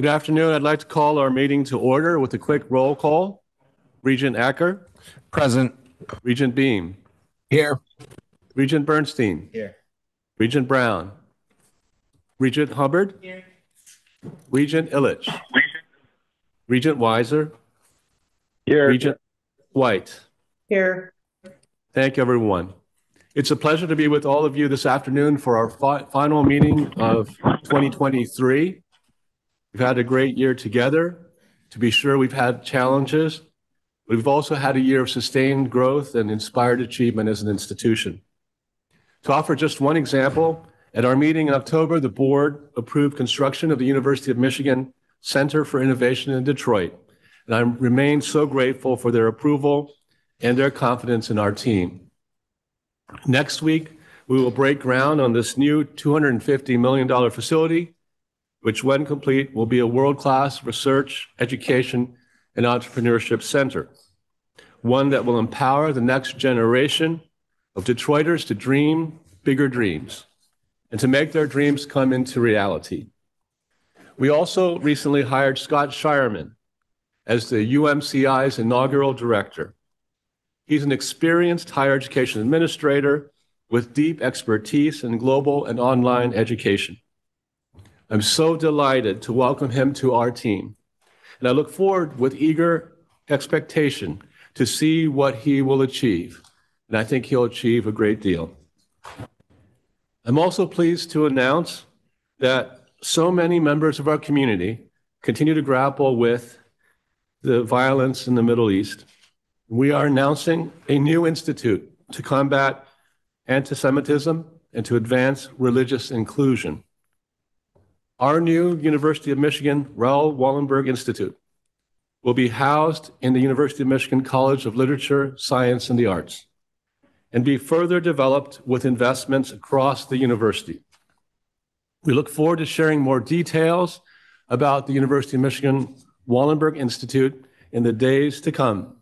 Good afternoon. I'd like to call our meeting to order with a quick roll call. Regent Acker, Present. Regent Behm, Here. Regent Bernstein, Here. Regent Brown, Regent Hubbard, Here. Regent Ilitch, Regent Weiser, Here. Regent White. Here. Thank you, everyone. It's a pleasure to be with all of you this afternoon for our fi- final meeting of 2023. We've had a great year together. To be sure, we've had challenges, but we've also had a year of sustained growth and inspired achievement as an institution. To offer just one example, at our meeting in October, the board approved construction of the University of Michigan Center for Innovation in Detroit. And I remain so grateful for their approval and their confidence in our team. Next week, we will break ground on this new $250 million facility, which, when complete, will be a world class research, education, and entrepreneurship center. One that will empower the next generation of Detroiters to dream bigger dreams and to make their dreams come into reality. We also recently hired Scott Shireman as the UMCI's inaugural director. He's an experienced higher education administrator with deep expertise in global and online education. I'm so delighted to welcome him to our team, and I look forward with eager expectation to see what he will achieve. And I think he'll achieve a great deal. I'm also pleased to announce that so many members of our community continue to grapple with the violence in the Middle East. We are announcing a new institute to combat anti Semitism and to advance religious inclusion. Our new University of Michigan Raoul Wallenberg Institute will be housed in the University of Michigan College of Literature, Science, and the Arts and be further developed with investments across the university. We look forward to sharing more details about the University of Michigan Wallenberg Institute in the days to come,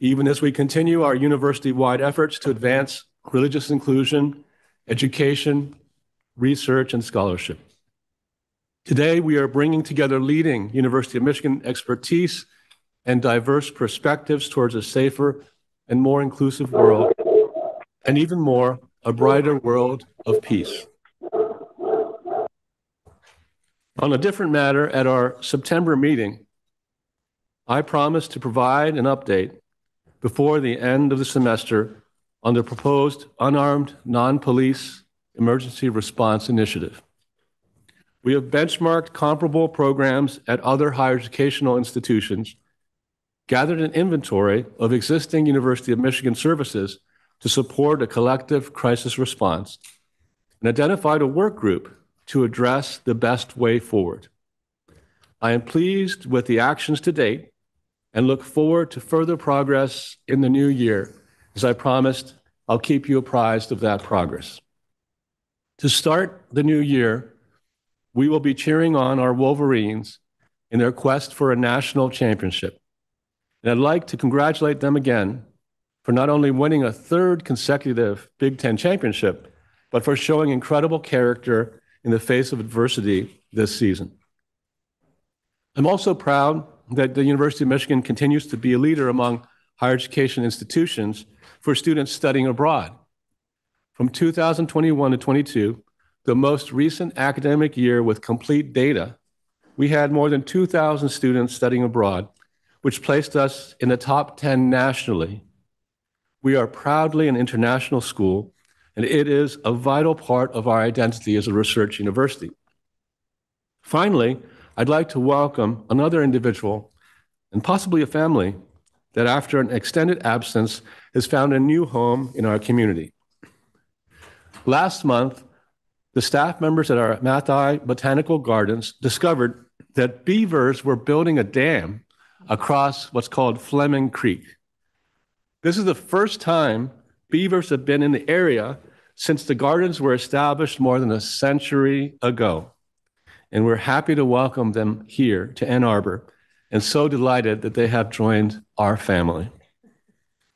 even as we continue our university wide efforts to advance religious inclusion, education, research, and scholarship. Today, we are bringing together leading University of Michigan expertise and diverse perspectives towards a safer and more inclusive world, and even more, a brighter world of peace. On a different matter, at our September meeting, I promised to provide an update before the end of the semester on the proposed unarmed non police emergency response initiative. We have benchmarked comparable programs at other higher educational institutions, gathered an inventory of existing University of Michigan services to support a collective crisis response, and identified a work group to address the best way forward. I am pleased with the actions to date and look forward to further progress in the new year. As I promised, I'll keep you apprised of that progress. To start the new year, we will be cheering on our Wolverines in their quest for a national championship. And I'd like to congratulate them again for not only winning a third consecutive Big Ten championship, but for showing incredible character in the face of adversity this season. I'm also proud that the University of Michigan continues to be a leader among higher education institutions for students studying abroad. From 2021 to 22, the most recent academic year with complete data, we had more than 2,000 students studying abroad, which placed us in the top 10 nationally. We are proudly an international school, and it is a vital part of our identity as a research university. Finally, I'd like to welcome another individual and possibly a family that, after an extended absence, has found a new home in our community. Last month, the staff members at our Matthaei Botanical Gardens discovered that beavers were building a dam across what's called Fleming Creek. This is the first time beavers have been in the area since the gardens were established more than a century ago. And we're happy to welcome them here to Ann Arbor and so delighted that they have joined our family.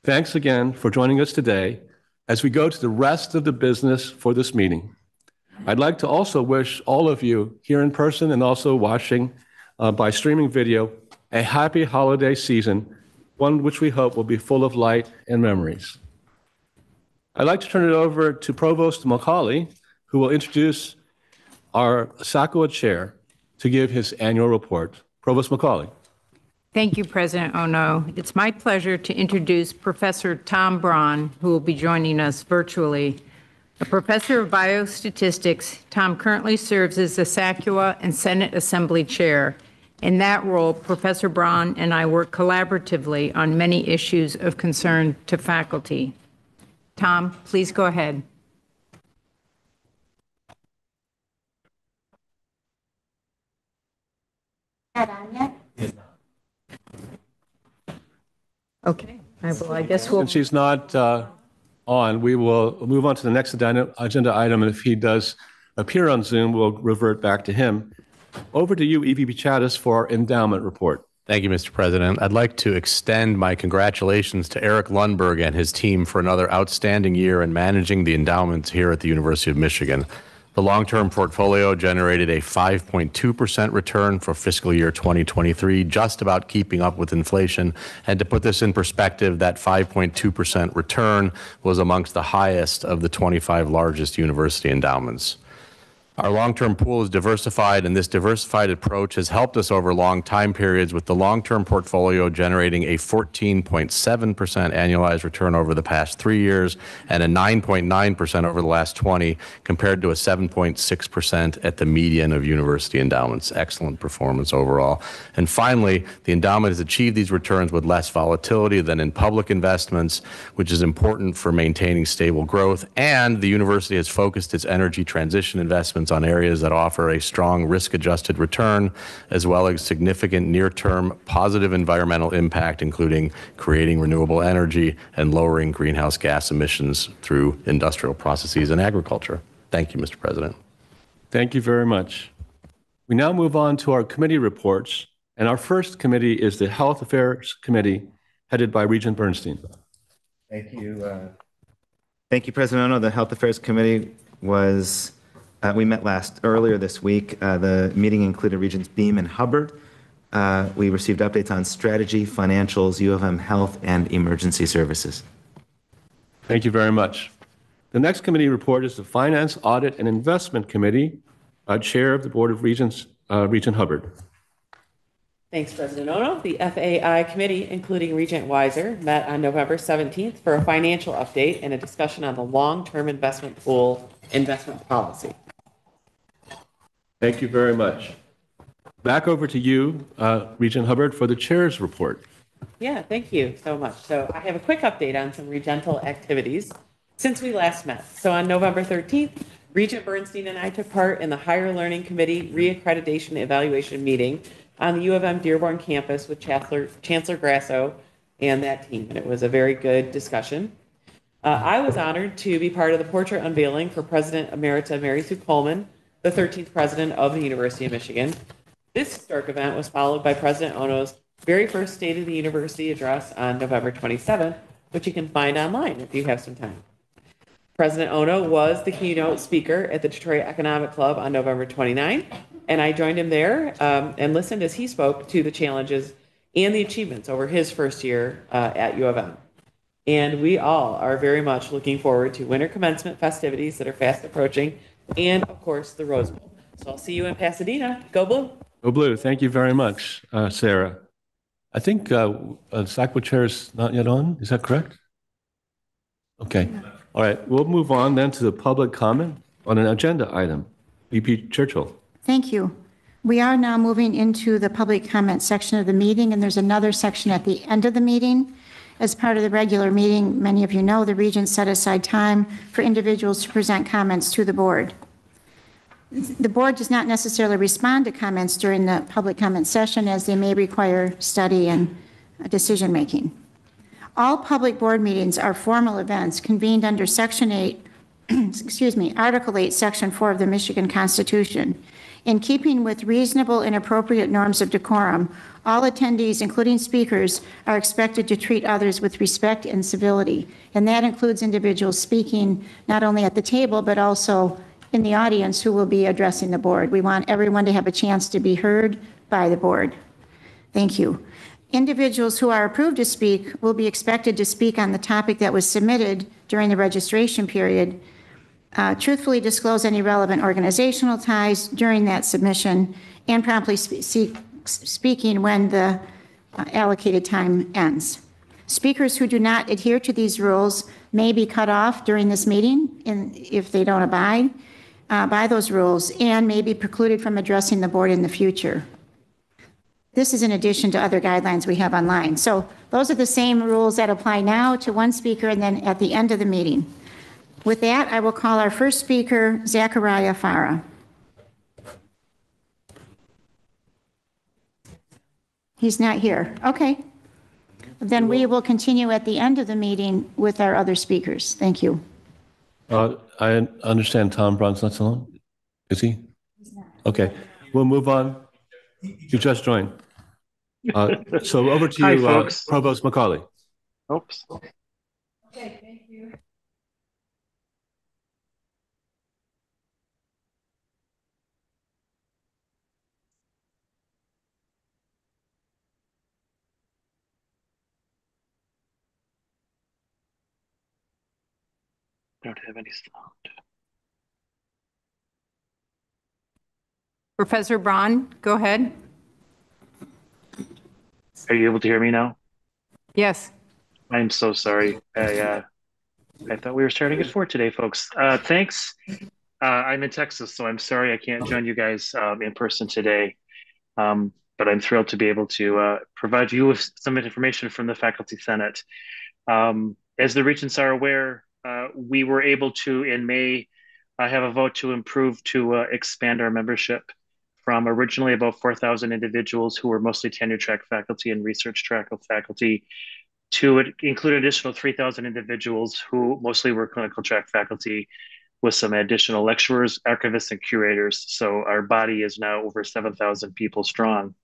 Thanks again for joining us today as we go to the rest of the business for this meeting. I'd like to also wish all of you here in person and also watching uh, by streaming video a happy holiday season, one which we hope will be full of light and memories. I'd like to turn it over to Provost McCauley, who will introduce our SACUA chair to give his annual report. Provost McCauley. Thank you, President Ono. It's my pleasure to introduce Professor Tom Braun, who will be joining us virtually. A professor of biostatistics, Tom currently serves as the SACUA and Senate Assembly Chair. In that role, Professor Braun and I work collaboratively on many issues of concern to faculty. Tom, please go ahead. Okay, I will, I guess we'll, Since he's not uh, on, we will move on to the next agenda item, and if he does appear on Zoom, we'll revert back to him. Over to you, EVP Chatas, for our endowment report. Thank you, Mr. President. I'd like to extend my congratulations to Eric Lundberg and his team for another outstanding year in managing the endowments here at the University of Michigan. The long-term portfolio generated a 5.2% return for fiscal year 2023, just about keeping up with inflation. And to put this in perspective, that 5.2% return was amongst the highest of the 25 largest university endowments. Our long-term pool is diversified, and this diversified approach has helped us over long time periods, with the long-term portfolio generating a 14.7% annualized return over the past three years and a 9.9% over the last 20, compared to a 7.6% at the median of university endowments. Excellent performance overall. And finally, the endowment has achieved these returns with less volatility than in public investments, which is important for maintaining stable growth. And the university has focused its energy transition investments on areas that offer a strong risk-adjusted return, as well as significant near-term positive environmental impact, including creating renewable energy and lowering greenhouse gas emissions through industrial processes and agriculture. Thank you, Mr. President. Thank you very much. We now move on to our committee reports, and our first committee is the Health Affairs Committee, headed by Regent Bernstein. Thank you. uh, Thank you, President Ono. The Health Affairs Committee was, we met last, earlier this week. Uh, The meeting included Regents Behm and Hubbard. Uh, We received updates on strategy, financials, U of M Health, and emergency services. Thank you very much. The next committee report is the Finance, Audit, and Investment Committee, uh, Chair of the Board of Regents, uh, Regent Hubbard. Thanks, President Ono. The FAI Committee, including Regent Weiser, met on November 17th for a financial update and a discussion on the long-term investment pool investment policy. Thank you very much. Back over to you, uh, Regent Hubbard, for the Chair's report. Yeah, thank you so much. So I have a quick update on some Regental activities since we last met. So on November 13th, Regent Bernstein and I took part in the Higher Learning Committee Reaccreditation Evaluation Meeting on the U of M Dearborn campus with Chancellor, Chancellor Grasso and that team. And it was a very good discussion. Uh, I was honored to be part of the portrait unveiling for President Emerita Mary Sue Coleman, the 13th president of the University of Michigan. This historic event was followed by President Ono's very first State of the University address on November 27th, which you can find online if you have some time. President Ono was the keynote speaker at the Detroit Economic Club on November 29th, and I joined him there um, and listened as he spoke to the challenges and the achievements over his first year uh, at U of M. And we all are very much looking forward to winter commencement festivities that are fast approaching, and of course, the Rose Bowl. So I'll see you in Pasadena. Go Blue! Go Blue. Thank you very much, uh, Sarah. I think uh, uh, SACUA Chair is not yet on. Is that correct? Okay. All right. We'll move on then to the public comment on an agenda item. VP Churchill. Thank you. We are now moving into the public comment section of the meeting, and there's another section at the end of the meeting. As part of the regular meeting, many of you know the Regents set aside time for individuals to present comments to the board. The board does not necessarily respond to comments during the public comment session, as they may require study and uh, decision-making. All public board meetings are formal events convened under Section 8, excuse me, Article 8, Section 4 of the Michigan Constitution. In keeping with reasonable and appropriate norms of decorum, all attendees, including speakers, are expected to treat others with respect and civility. And that includes individuals speaking not only at the table, but also in the audience who will be addressing the board. We want everyone to have a chance to be heard, by the board. Thank you. Individuals who are approved to speak will be expected to speak on the topic that was submitted during the registration period, uh, truthfully disclose any relevant organizational ties during that submission, and promptly spe- seek- speaking when the uh, allocated time ends. Speakers who do not adhere to these rules may be cut off during this meeting in- if they don't abide uh, by those rules and may be precluded from addressing the board in the future. This is in addition to other guidelines we have online. So those are the same rules that apply now to one speaker and then at the end of the meeting. With that, I will call our first speaker, Zachariah Farah. He's not here. Okay. Then we will continue at the end of the meeting with our other speakers. Thank you. Uh, I understand Tom Braun's not so long. Is he? Okay, we'll move on. You just joined. Uh, So over to Hi, you, uh. Provost McCauley. Oops. Don't have any sound. Professor Braun, go ahead. Are you able to hear me now? Yes. I'm so sorry. I uh, I thought we were starting at four today, folks. Uh, thanks. Uh, I'm in Texas, so I'm sorry I can't join you guys um, in person today. Um, but I'm thrilled to be able to uh, provide you with some information from the Faculty Senate. Um, as the Regents are aware, uh, we were able to, in May, uh, have a vote to improve to uh, expand our membership from originally about 4,000 individuals who were mostly tenure track faculty and research track faculty to include additional 3,000 individuals who mostly were clinical track faculty with some additional lecturers, archivists, and curators. So our body is now over 7,000 people strong.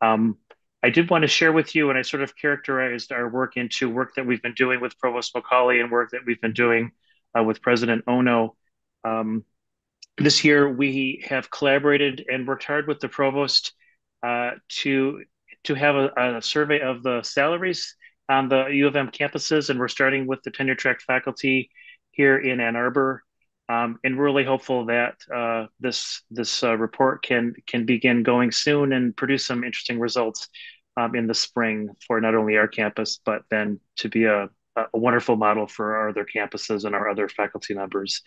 Um, I did want to share with you, and I sort of characterized our work into work that we've been doing with Provost McCauley and work that we've been doing uh, with President Ono. Um, this year, we have collaborated and worked hard with the provost uh, to to have a, a, survey of the salaries on the U of M campuses, and we're starting with the tenure track faculty here in Ann Arbor, um, and we're really hopeful that uh, this this uh, report can can begin going soon and produce some interesting results um, in the spring for not only our campus but then to be a, a wonderful model for our other campuses and our other faculty members.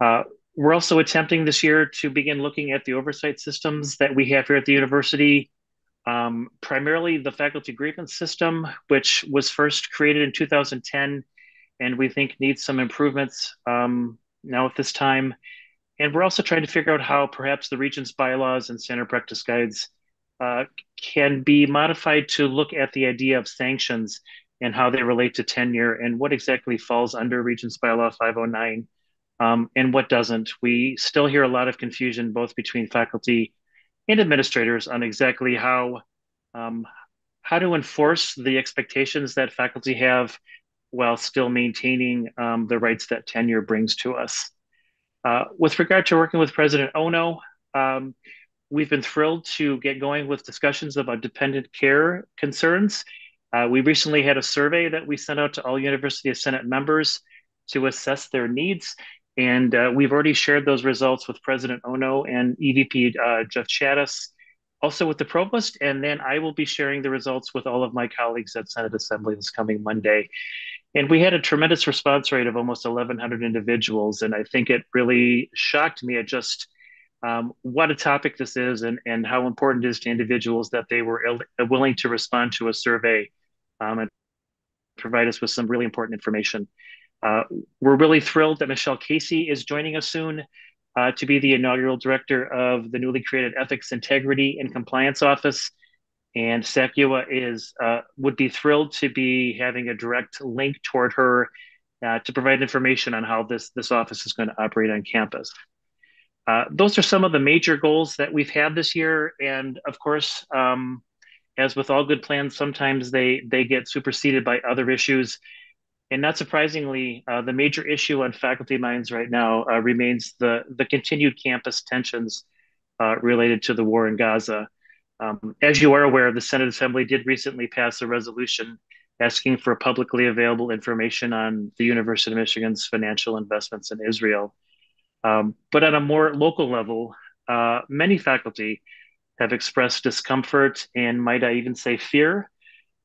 Uh, we're also attempting this year to begin looking at the oversight systems that we have here at the university, um, primarily the faculty grievance system, which was first created in 2010, and we think needs some improvements um, now at this time. And we're also trying to figure out how perhaps the Regents bylaws and standard practice guides uh, can be modified to look at the idea of sanctions and how they relate to tenure and what exactly falls under Regents bylaw 509 um, and what doesn't. We still hear a lot of confusion both between faculty and administrators on exactly how um, how to enforce the expectations that faculty have while still maintaining um, the rights that tenure brings to us. Uh, with regard to working with President Ono, um, we've been thrilled to get going with discussions about dependent care concerns. Uh, we recently had a survey that we sent out to all University of Senate members to assess their needs. And uh, we've already shared those results with President Ono and EVP uh, Jeff Chatas, also with the provost. And then I will be sharing the results with all of my colleagues at Senate Assembly this coming Monday. And we had a tremendous response rate of almost 1,100 individuals. And I think it really shocked me at just um, what a topic this is and, and how important it is to individuals that they were Ill- willing to respond to a survey um, and provide us with some really important information. Uh, we're really thrilled that Michelle Casey is joining us soon uh, to be the inaugural director of the newly created Ethics, Integrity, and Compliance Office. And SACUA is uh, would be thrilled to be having a direct link toward her uh, to provide information on how this this office is going to operate on campus. Uh, those are some of the major goals that we've had this year, and of course, um, as with all good plans, sometimes they they get superseded by other issues. And not surprisingly, uh, the major issue on faculty minds right now uh, remains the, the continued campus tensions uh, related to the war in Gaza. Um, as you are aware, the Senate Assembly did recently pass a resolution asking for publicly available information on the University of Michigan's financial investments in Israel. Um, but at a more local level, uh, many faculty have expressed discomfort and might I even say fear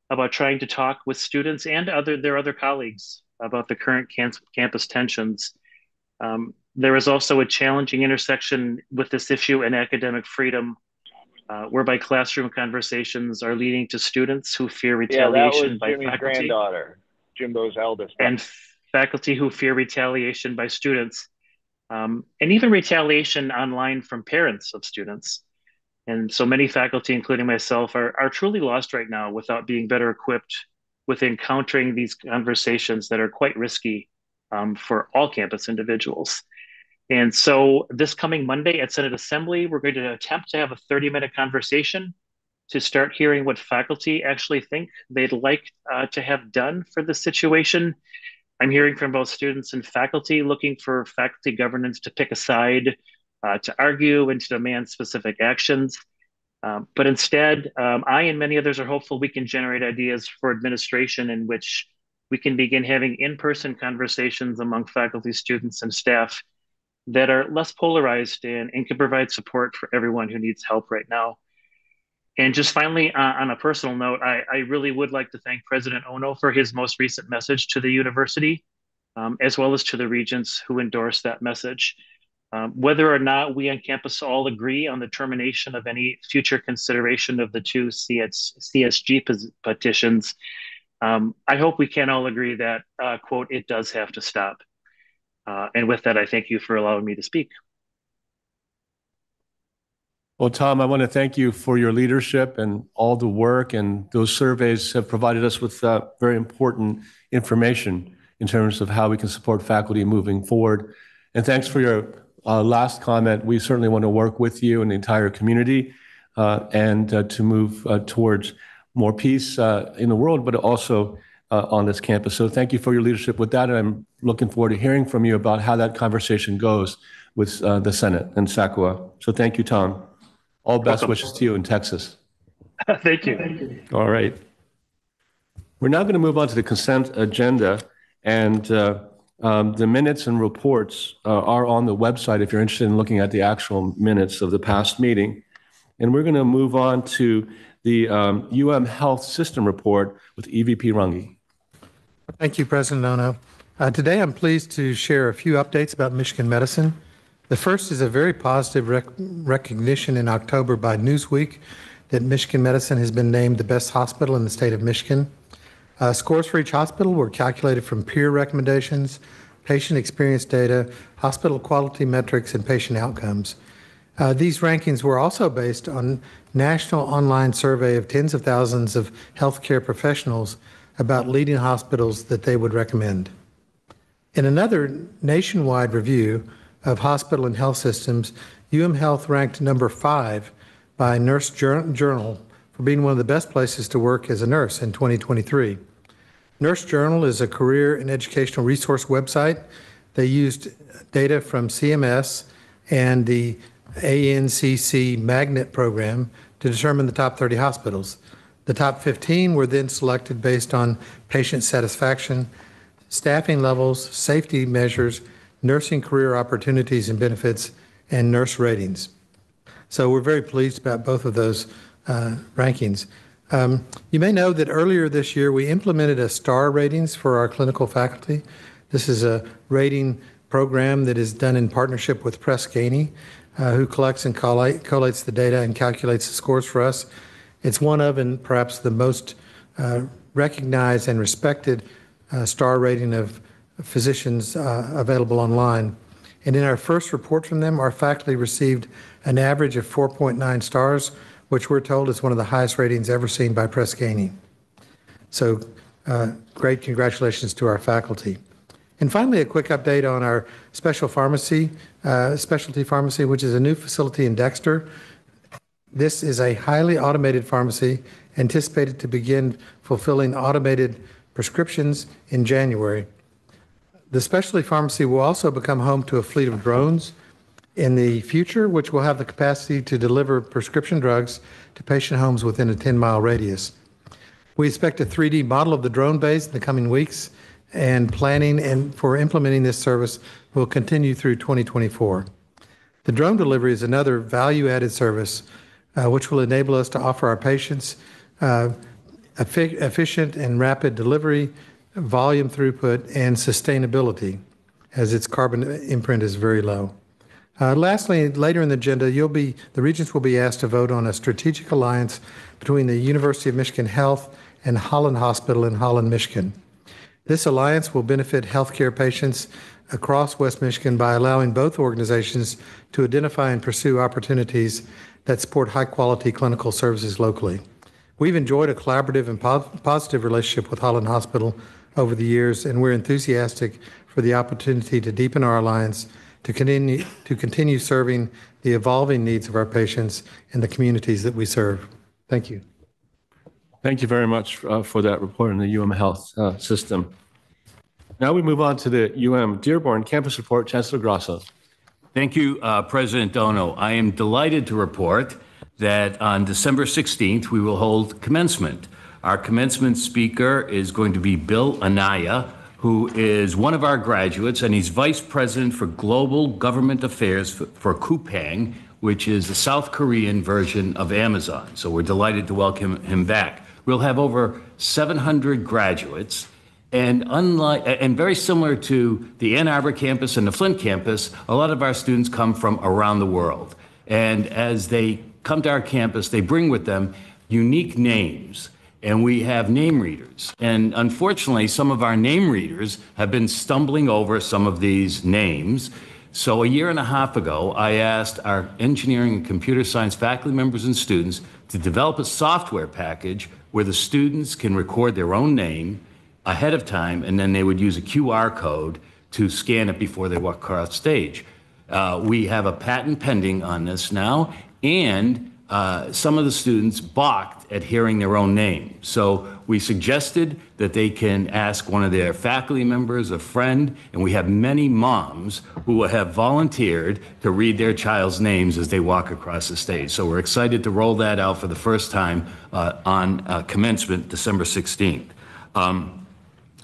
about trying to talk with students and other their other colleagues about the current camp- campus tensions. Um, there is also a challenging intersection with this issue and academic freedom, uh, whereby classroom conversations are leading to students who fear Yeah, retaliation was by Jimmy's faculty granddaughter, Jimbo's eldest. and faculty who fear retaliation by students, um, and even retaliation online from parents of students. And so many faculty, including myself, are, are truly lost right now without being better equipped with encountering these conversations that are quite risky um, for all campus individuals. And so this coming Monday at Senate Assembly, we're going to attempt to have a 30 minute conversation to start hearing what faculty actually think they'd like uh, to have done for the situation. I'm hearing from both students and faculty looking for faculty governance to pick a side, uh, to argue, and to demand specific actions. Um, but instead, um, I and many others are hopeful we can generate ideas for administration in which we can begin having in person conversations among faculty, students, and staff that are less polarized and, and can provide support for everyone who needs help right now. And just finally, uh, on a personal note, I, I, really would like to thank President Ono for his most recent message to the university, um, as well as to the regents who endorsed that message. Um, whether or not we on campus all agree on the termination of any future consideration of the two CS, CSG petitions, um, I hope we can all agree that, uh, quote, it does have to stop. Uh, and with that, I thank you for allowing me to speak. Well, Tom, I want to thank you for your leadership and all the work, and those surveys have provided us with uh, very important information in terms of how we can support faculty moving forward. And thanks for your uh, last comment. We certainly want to work with you and the entire community uh, and uh, to move uh, towards more peace uh, in the world, but also on this campus. So thank you for your leadership with that, and I'm looking forward to hearing from you about how that conversation goes with the Senate and SACUA. So thank you, Tom. All best Welcome. wishes to you in Texas. thank you. All right. We're now going to move on to the consent agenda, and uh, um, the minutes and reports uh, are on the website if you're interested in looking at the actual minutes of the past meeting. And we're going to move on to the um, UM Health System report with EVP Runge. Thank you, President Ono. Uh, today, I'm pleased to share a few updates about Michigan medicine. The first is a very positive rec- recognition in October by Newsweek that Michigan Medicine has been named the best hospital in the state of Michigan. Uh, scores for each hospital were calculated from peer recommendations, patient experience data, hospital quality metrics, and patient outcomes. Uh, these rankings were also based on national online survey of tens of thousands of healthcare professionals about leading hospitals that they would recommend. In another nationwide review, of hospital and health systems, UM Health ranked number five by Nurse Journal for being one of the best places to work as a nurse in 2023. Nurse Journal is a career and educational resource website. They used data from CMS and the ANCC Magnet program to determine the top 30 hospitals. The top 15 were then selected based on patient satisfaction, staffing levels, safety measures, nursing career opportunities and benefits, and nurse ratings. So we're very pleased about both of those uh, rankings. Um, you may know that earlier this year we implemented a star ratings for our clinical faculty. This is a rating program that is done in partnership with Press Ganey, uh, who collects and collate, collates the data and calculates the scores for us. It's one of and perhaps the most uh, recognized and respected uh, star rating of physicians uh, available online. And in our first report from them, our faculty received an average of 4.9 stars, which we're told is one of the highest ratings ever seen by Press Ganey. So uh, great congratulations to our faculty. And finally, a quick update on our special pharmacy, uh, specialty pharmacy, which is a new facility in Dexter. This is a highly automated pharmacy anticipated to begin fulfilling automated prescriptions in January. The specialty pharmacy will also become home to a fleet of drones in the future, which will have the capacity to deliver prescription drugs to patient homes within a 10-mile radius. We expect a 3D model of the drone base in the coming weeks, and planning and for implementing this service will continue through 2024. The drone delivery is another value-added service uh, which will enable us to offer our patients uh, efficient and rapid delivery, volume throughput, and sustainability, as its carbon imprint is very low. Uh, Lastly, later in the agenda, you'll be, the Regents will be asked to vote on a strategic alliance between the University of Michigan Health and Holland Hospital in Holland, Michigan. This alliance will benefit healthcare patients across West Michigan by allowing both organizations to identify and pursue opportunities that support high-quality clinical services locally. We've enjoyed a collaborative and po- positive relationship with Holland Hospital over the years, and we're enthusiastic for the opportunity to deepen our alliance to continue, to continue serving the evolving needs of our patients and the communities that we serve. Thank you. Thank you very much uh, for that report on the UM Health uh, System. Now we move on to the UM Dearborn Campus Report, Chancellor Grasso. Thank you, uh, President Ono. I am delighted to report that on December 16th, we will hold commencement. Our commencement speaker is going to be Bill Anaya, who is one of our graduates, and he's Vice President for Global Government Affairs for, for which is the South Korean version of Amazon. So we're delighted to welcome him back. We'll have over 700 graduates. And unlike, and very similar to the Ann Arbor campus and the Flint campus, a lot of our students come from around the world. And as they come to our campus, they bring with them unique names. And we have name readers. And unfortunately, some of our name readers have been stumbling over some of these names. So a year and a half ago, I asked our engineering and computer science faculty members and students to develop a software package where the students can record their own name ahead of time, and then they would use a QR code to scan it before they walk across stage. Uh, we have a patent pending on this now, and uh, some of the students balked at hearing their own name. So we suggested that they can ask one of their faculty members, a friend, and we have many moms who have volunteered to read their child's names as they walk across the stage. So we're excited to roll that out for the first time uh, on uh, commencement December 16th. Um,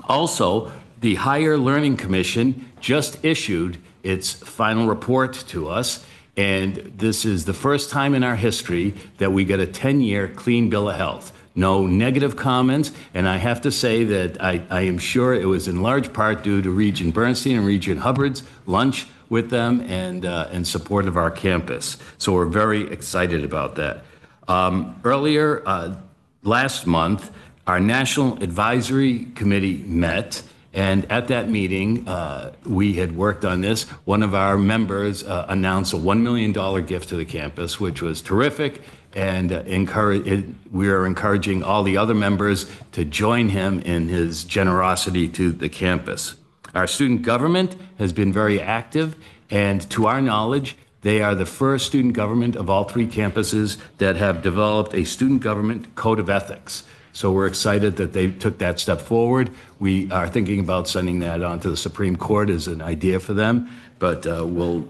also, the Higher Learning Commission just issued its final report to us, this is the first time in our history that we get a 10-year clean bill of health. No negative comments, and I have to say that I, am sure it was in large part due to Regent Bernstein and Regent Hubbard's lunch with them and, uh, and support of our campus. So we're very excited about that. Um, earlier uh, last month, our National Advisory Committee met, and at that meeting, uh, we had worked on this. One of our members uh, announced a $1 million gift to the campus, which was terrific. And uh, encourage, it, we are encouraging all the other members to join him in his generosity to the campus. Our student government has been very active, and to our knowledge, they are the first student government of all three campuses that have developed a student government code of ethics. So we're excited that they took that step forward. We are thinking about sending that on to the Supreme Court as an idea for them, but uh, we'll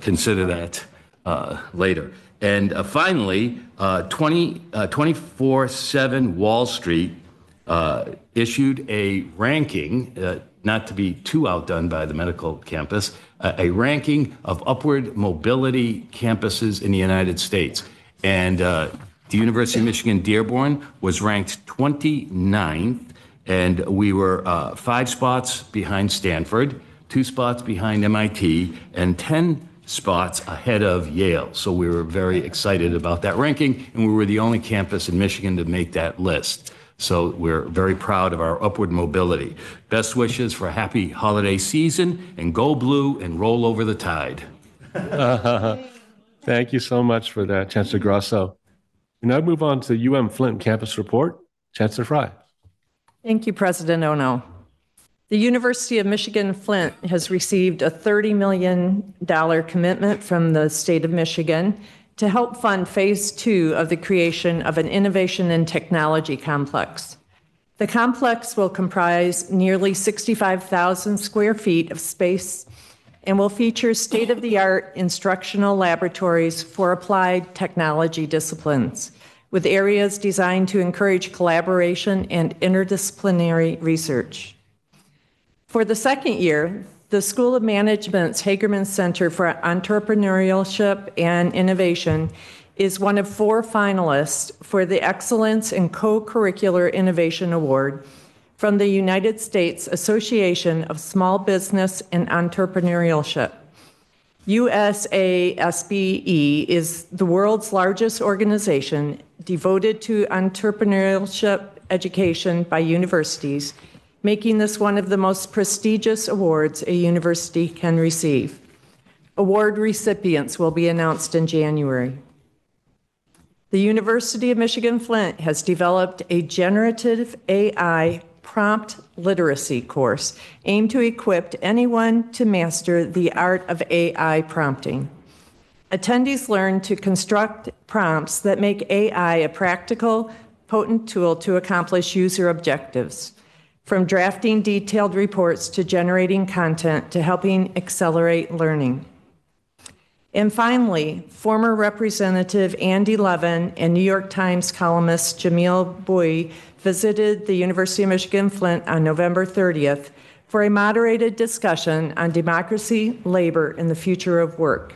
consider that uh, later. And uh, finally, uh, 20, 24/7 Wall Street uh, issued a ranking, uh, not to be too outdone by the medical campus, uh, a ranking of upward mobility campuses in the United States. And uh, the University of Michigan Dearborn was ranked 29th, and we were uh, five spots behind Stanford, two spots behind MIT, and 10 spots ahead of Yale. So we were very excited about that ranking, and we were the only campus in Michigan to make that list. So we're very proud of our upward mobility. Best wishes for a happy holiday season, and go blue and roll over the tide. Thank you so much for that, Chancellor Grasso. We now move on to the UM Flint Campus Report, Chancellor Fry. Thank you, President Ono. The University of Michigan Flint has received a $30 million commitment from the state of Michigan to help fund phase two of the creation of an innovation and technology complex. The complex will comprise nearly 65,000 square feet of space and will feature state-of-the-art instructional laboratories for applied technology disciplines, with areas designed to encourage collaboration and interdisciplinary research. For the second year, the School of Management's Hagerman Center for Entrepreneurship and Innovation is one of four finalists for the Excellence in Co-Curricular Innovation Award from the United States Association of Small Business and Entrepreneurship. USASBE is the world's largest organization devoted to entrepreneurship education by universities, making this one of the most prestigious awards a university can receive. Award recipients will be announced in January. The University of Michigan Flint has developed a generative AI prompt literacy course aimed to equip anyone to master the art of AI prompting. Attendees learn to construct prompts that make AI a practical, potent tool to accomplish user objectives, from drafting detailed reports to generating content to helping accelerate learning. And finally, former Representative Andy Levin and New York Times columnist Jamelle Bouie visited the University of Michigan Flint on November 30th for a moderated discussion on democracy, labor, and the future of work.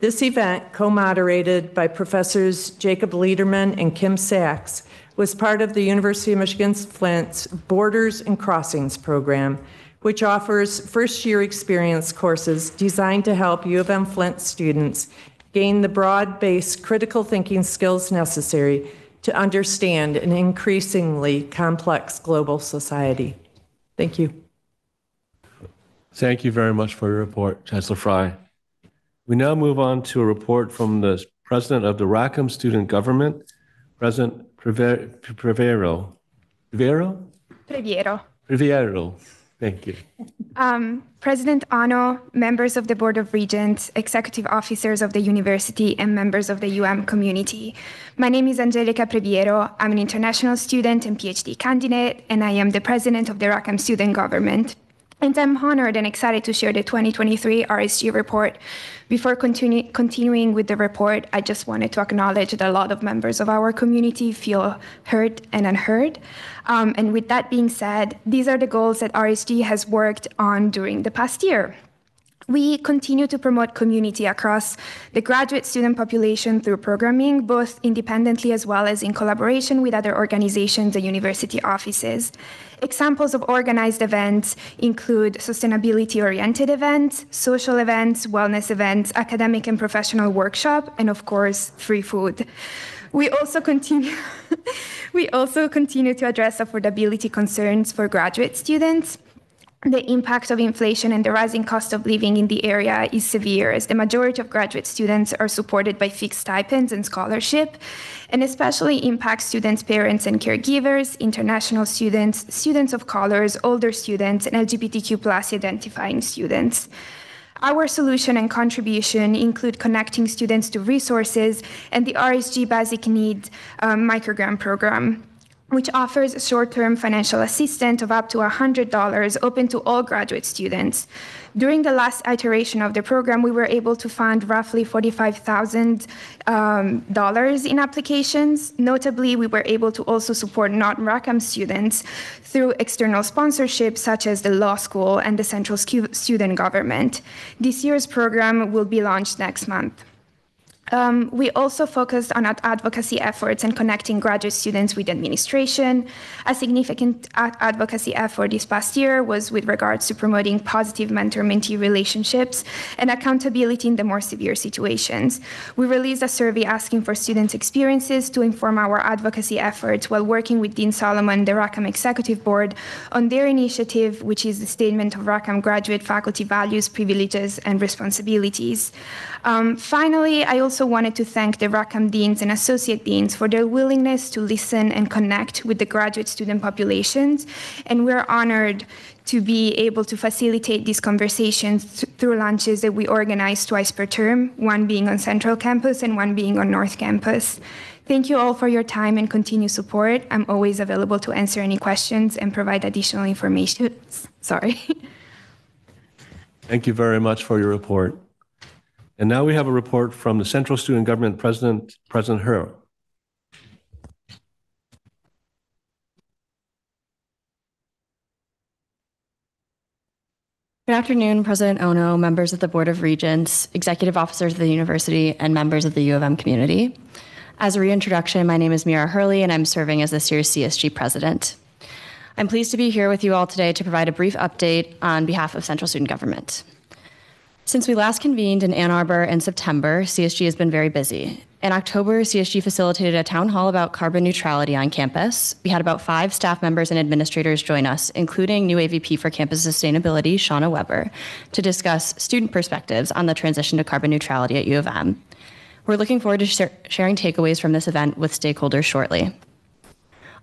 This event, co-moderated by Professors Jacob Lederman and Kim Sachs, was part of the University of Michigan Flint's Borders and Crossings program, which offers first-year experience courses designed to help U of M Flint students gain the broad-based critical thinking skills necessary to understand an increasingly complex global society. Thank you. Thank you very much for your report, Chancellor Fry. We now move on to a report from the President of the Rackham Student Government, President Preve- Prevero. Prevero? Previero. Prevero. Thank you. Um, President Ano, members of the Board of Regents, executive officers of the university, and members of the UM community. My name is Angelica Previero. I'm an international student and PhD candidate, and I am the president of the Rackham Student Government. And I'm honored and excited to share the 2023 RSG report. Before continu- continuing with the report, I just wanted to acknowledge that a lot of members of our community feel hurt and unheard. Um, and with that being said, these are the goals that RSG has worked on during the past year. We continue to promote community across the graduate student population through programming, both independently as well as in collaboration with other organizations and university offices. Examples of organized events include sustainability oriented events, social events, wellness events, academic and professional workshop, and of course, free food. We also continue we also continue to address affordability concerns for graduate students. The impact of inflation and the rising cost of living in the area is severe, as the majority of graduate students are supported by fixed stipends and scholarship, and especially impacts students' parents and caregivers, international students, students of colors, older students, and LGBTQ plus identifying students. Our solution and contribution include connecting students to resources and the RSG Basic Need um, microgram program which offers short-term financial assistance of up to $100 open to all graduate students. During the last iteration of the program, we were able to fund roughly $45,000 um, in applications. Notably, we were able to also support non-Rackham students through external sponsorships such as the law school and the central student government. This year's program will be launched next month. Um, we also focused on advocacy efforts and connecting graduate students with administration. A significant ad- advocacy effort this past year was with regards to promoting positive mentor mentee relationships and accountability in the more severe situations. We released a survey asking for students' experiences to inform our advocacy efforts while working with Dean Solomon, the Rackham Executive Board, on their initiative, which is the Statement of Rackham Graduate Faculty Values, Privileges, and Responsibilities. Um, finally, I also wanted to thank the Rackham Deans and Associate Deans for their willingness to listen and connect with the graduate student populations. And we're honored to be able to facilitate these conversations th- through lunches that we organize twice per term, one being on Central Campus and one being on North Campus. Thank you all for your time and continued support. I'm always available to answer any questions and provide additional information. Sorry. Thank you very much for your report. And now we have a report from the Central Student Government President, President Hur. Good afternoon, President Ono, members of the Board of Regents, executive officers of the university, and members of the U of M community. As a reintroduction, my name is Mira Hurley, and I'm serving as this year's CSG president. I'm pleased to be here with you all today to provide a brief update on behalf of Central Student Government. Since we last convened in Ann Arbor in September, CSG has been very busy. In October, CSG facilitated a town hall about carbon neutrality on campus. We had about five staff members and administrators join us, including new AVP for campus sustainability, Shana Weber, to discuss student perspectives on the transition to carbon neutrality at U of M. We're looking forward to share- sharing takeaways from this event with stakeholders shortly.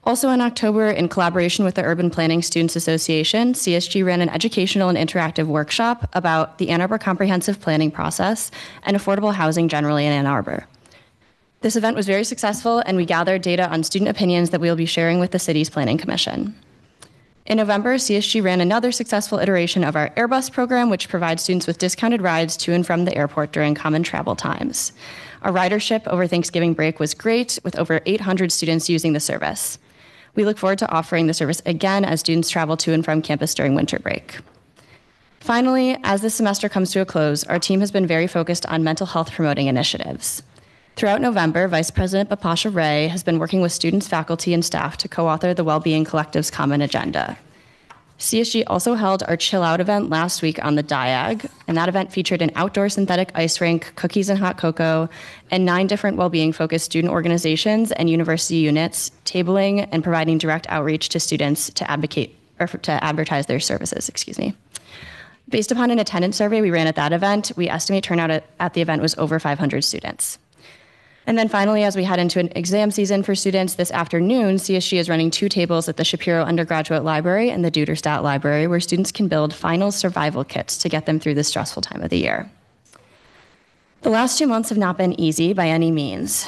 Also in October, in collaboration with the Urban Planning Students Association, CSG ran an educational and interactive workshop about the Ann Arbor comprehensive planning process and affordable housing generally in Ann Arbor. This event was very successful, and we gathered data on student opinions that we will be sharing with the city's Planning Commission. In November, CSG ran another successful iteration of our Airbus program, which provides students with discounted rides to and from the airport during common travel times. Our ridership over Thanksgiving break was great, with over 800 students using the service. We look forward to offering the service again as students travel to and from campus during winter break. Finally, as this semester comes to a close, our team has been very focused on mental health promoting initiatives. Throughout November, Vice President Bipasha Ray has been working with students, faculty, and staff to co author the Wellbeing Collective's Common Agenda. CSG also held our Chill Out event last week on the Diag, and that event featured an outdoor synthetic ice rink, cookies and hot cocoa, and nine different well-being focused student organizations and university units tabling and providing direct outreach to students to advocate or to advertise their services, excuse me. Based upon an attendance survey we ran at that event, we estimate turnout at, at the event was over 500 students. And then finally, as we head into an exam season for students this afternoon, CSG is running two tables at the Shapiro Undergraduate Library and the Duderstadt Library where students can build final survival kits to get them through this stressful time of the year. The last two months have not been easy by any means.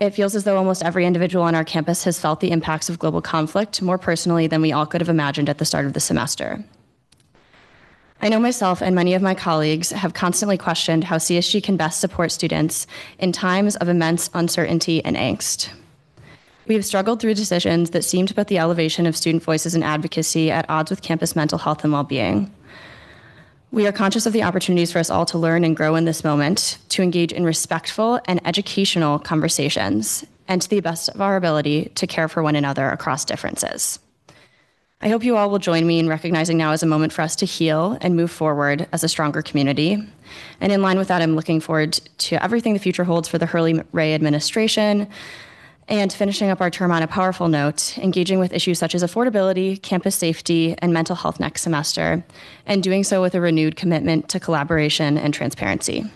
It feels as though almost every individual on our campus has felt the impacts of global conflict more personally than we all could have imagined at the start of the semester. I know myself and many of my colleagues have constantly questioned how CSG can best support students in times of immense uncertainty and angst. We have struggled through decisions that seem to put the elevation of student voices and advocacy at odds with campus mental health and well being. We are conscious of the opportunities for us all to learn and grow in this moment, to engage in respectful and educational conversations, and to the best of our ability to care for one another across differences. I hope you all will join me in recognizing now as a moment for us to heal and move forward as a stronger community. And in line with that, I'm looking forward to everything the future holds for the Hurley Ray administration and finishing up our term on a powerful note, engaging with issues such as affordability, campus safety, and mental health next semester, and doing so with a renewed commitment to collaboration and transparency.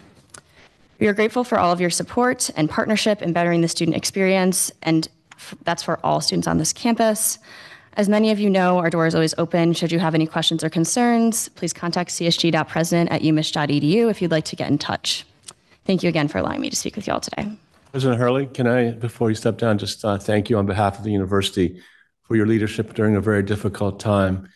We are grateful for all of your support and partnership in bettering the student experience, and that's for all students on this campus. As many of you know, our door is always open. Should you have any questions or concerns, please contact csg.president at umich.edu if you'd like to get in touch. Thank you again for allowing me to speak with you all today. President Hurley, can I, before you step down, just uh, thank you on behalf of the university for your leadership during a very difficult time.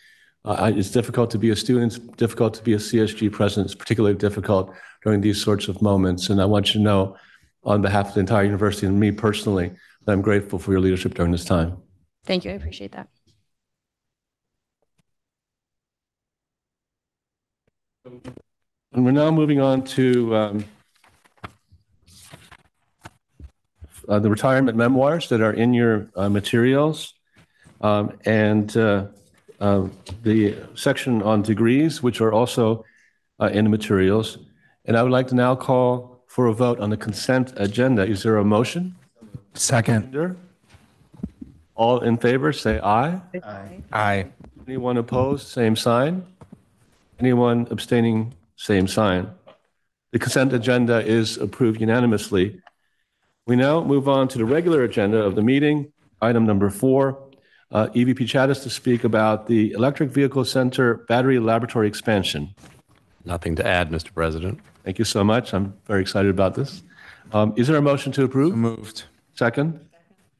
Uh, it's difficult to be a student, it's difficult to be a CSG president. It's particularly difficult during these sorts of moments. And I want you to know, on behalf of the entire university and me personally, that I'm grateful for your leadership during this time. Thank you. I appreciate that. And we're now moving on to um, uh, the retirement memoirs that are in your uh, materials um, and uh, uh the section on degrees, which are also uh, in the materials. And I would like to now call for a vote on the consent agenda. Is there a motion? Second. All in favor, say aye. Aye. Aye. Anyone opposed, same sign. Anyone abstaining, same sign. The consent agenda is approved unanimously. We now move on to the regular agenda of the meeting. Item number four, uh, EVP Chatas to speak about the Electric Vehicle Center Battery Laboratory expansion. Nothing to add, Mr. President. Thank you so much. I'm very excited about this. Um, Is there a motion to approve? Moved. Second?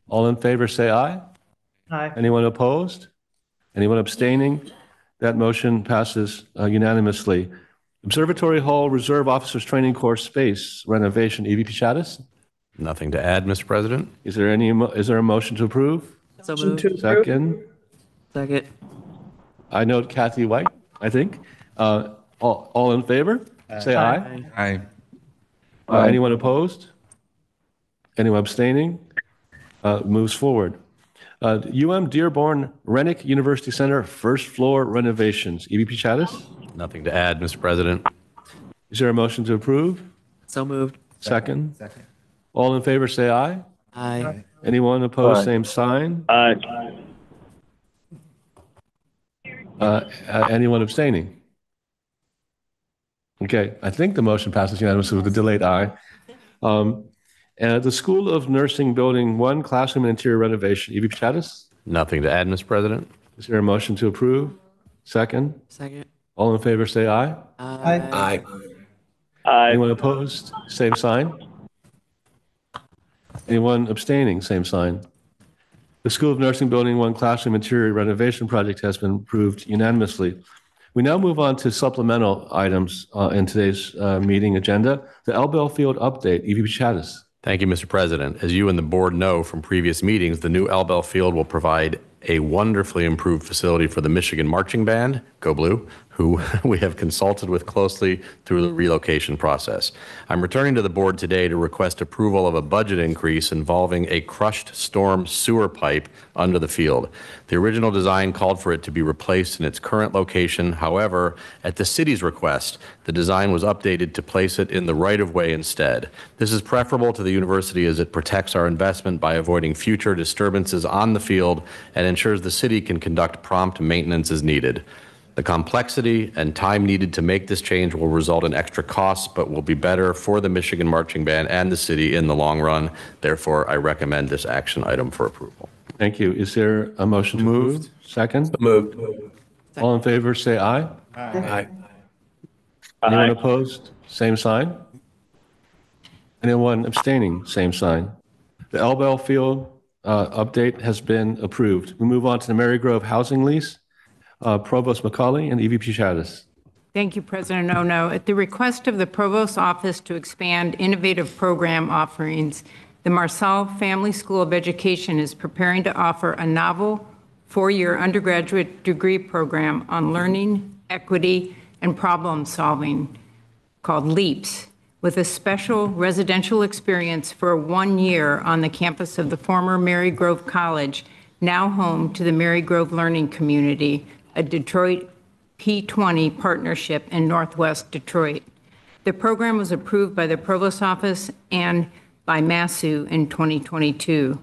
All in favor, say aye. Aye. Anyone opposed? Anyone abstaining? That motion passes uh, unanimously. Observatory Hall Reserve Officers Training Course Space renovation, EVP Chatas? Nothing to add, Mr. President. Is there any, is there a motion to approve? So moved. Second? Second. I note Kathy White, I think. Uh, All all in favor? Say aye. Aye. Uh, Anyone opposed? Anyone abstaining? Uh, Moves forward. Uh, UM Dearborn Renick University Center first floor renovations, EVP Chatas? Nothing to add, Mr. President. Is there a motion to approve? So moved. Second? Second. All in favor, say aye. Aye. Anyone opposed, same sign. Aye. Uh, uh, Anyone abstaining? Okay, I think the motion passes unanimously with a delayed aye. Um, And the School of Nursing Building 1 Classroom and Interior Renovation, EVP Chatas? Nothing to add, Mr. President. Is there a motion to approve? Second? Second. All in favor, say aye. Aye. Aye. Anyone opposed? Same sign. Anyone abstaining? Same sign. The School of Nursing Building 1 Classroom Interior Renovation Project has been approved unanimously. We now move on to supplemental items uh, in today's uh, meeting agenda. The Elbel Field update, EVP Chatas. Thank you, Mr. President. As you and the board know from previous meetings, the new Elbel Field will provide a wonderfully improved facility for the Michigan Marching Band, Go Blue, who we have consulted with closely through the relocation process. I'm returning to the board today to request approval of a budget increase involving a crushed storm sewer pipe under the field. The original design called for it to be replaced in its current location. However, at the city's request, the design was updated to place it in the right-of-way instead. This is preferable to the university as it protects our investment by avoiding future disturbances on the field and ensures the city can conduct prompt maintenance as needed. The complexity and time needed to make this change will result in extra costs, but will be better for the Michigan Marching Band and the city in the long run. Therefore, I recommend this action item for approval. Thank you. Is there a motion to move? Second? Moved. All in favor, say aye. Aye. Anyone opposed? Same sign. Anyone abstaining? Same sign. The Elbel Field uh, update has been approved. We move on to the Marygrove housing lease. Uh, Provost McCauley and EVP Chatas. Thank you, President Ono. At the request of the Provost's Office to expand innovative program offerings, the Marsal Family School of Education is preparing to offer a novel four-year undergraduate degree program on learning, equity, and problem-solving called LEAPS, with a special residential experience for one year on the campus of the former Marygrove College, now home to the Marygrove Learning Community, a Detroit P20 partnership in Northwest Detroit. The program was approved by the Provost Office and by MASU in 2022.